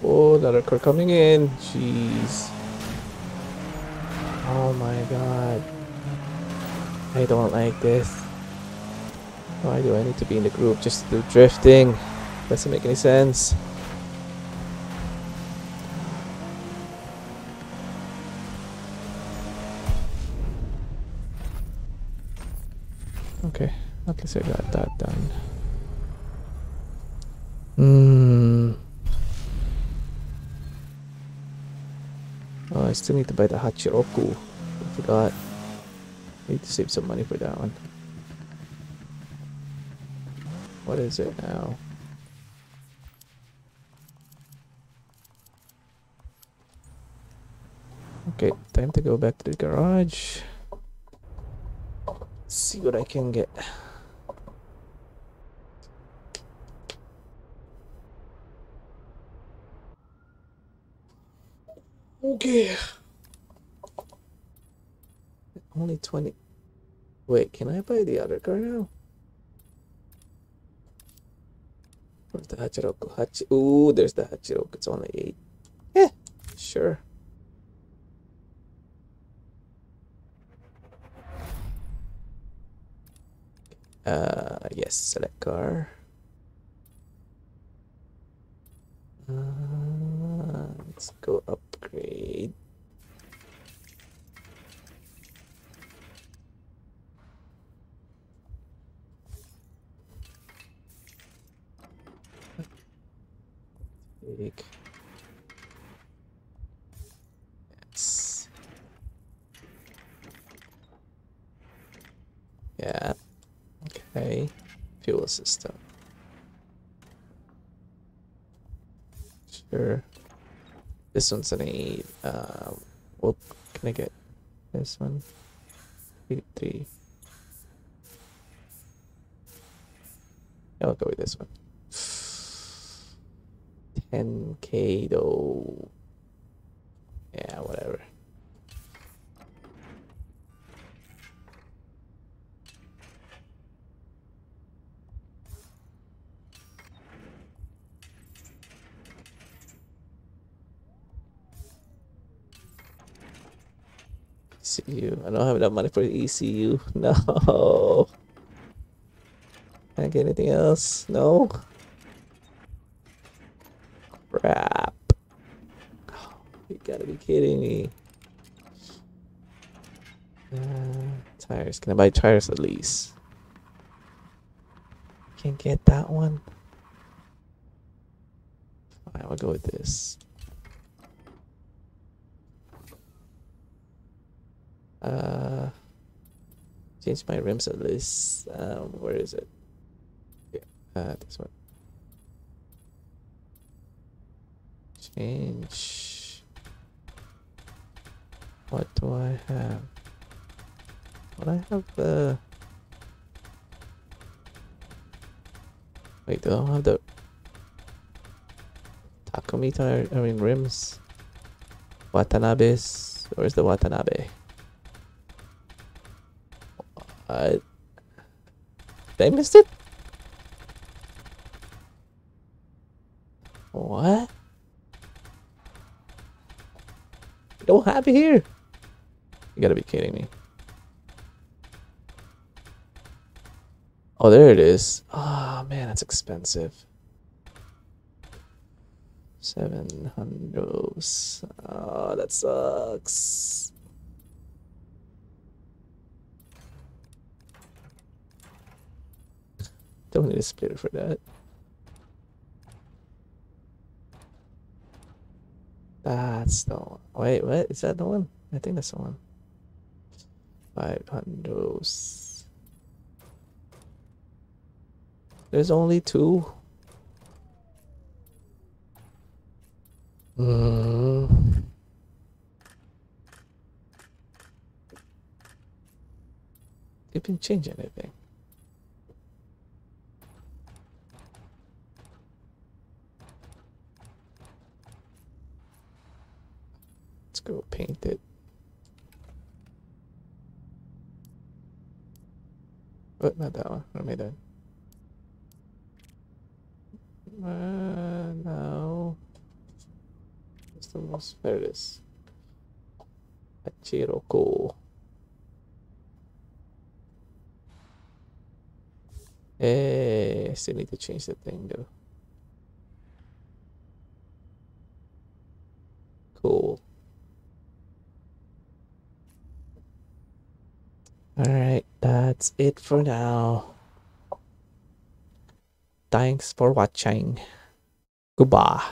Oh, another car coming in. Jeez. Oh my god. I don't like this. Why do I need to be in the group just to do drifting? Doesn't make any sense. Okay, at least I got that done. Hmm. Oh, I still need to buy the Hachiroku. I forgot. Need to save some money for that one. What is it now? Okay, time to go back to the garage. See what I can get. Okay. Only 20. Wait, can I buy the other car now? Where's the Hachiroku? Hachi Ooh, there's the Hachiroku. It's only 8. Yeah, sure. Uh, yes, select car. Uh, let's go upgrade. Yeah. Okay. Fuel system. Sure. This one's an eight. Um, what can I get? This one. Eight, three. I'll go with this one. 10k though. I don't have enough money for ECU. No. Can't get anything else. No. Crap. You gotta be kidding me. Uh, tires. Can I buy tires at least? Can't get that one. I'll go with this. Change my rims at least. Um, where is it? Yeah, uh, this one. Change. What do I have? What I have the. Wait, do I have the Takomita? I mean rims. Watanabe's. Where's the Watanabe? I. They missed it. What? Don't have it here. You gotta be kidding me. Oh, there it is. Oh man, that's expensive. Seven hundred. Oh, that sucks. Need a for that. That's the one. Wait, what? Is that the one? I think that's the one. Five hundred. There's only two. Mm. Didn't change anything. Go paint it. But not that one. What am I doing? Uh, no. It's the most. There it is. Hachiroku. Hey, still need to change the thing though. Cool. Alright, that's it for now. Thanks for watching. Goodbye.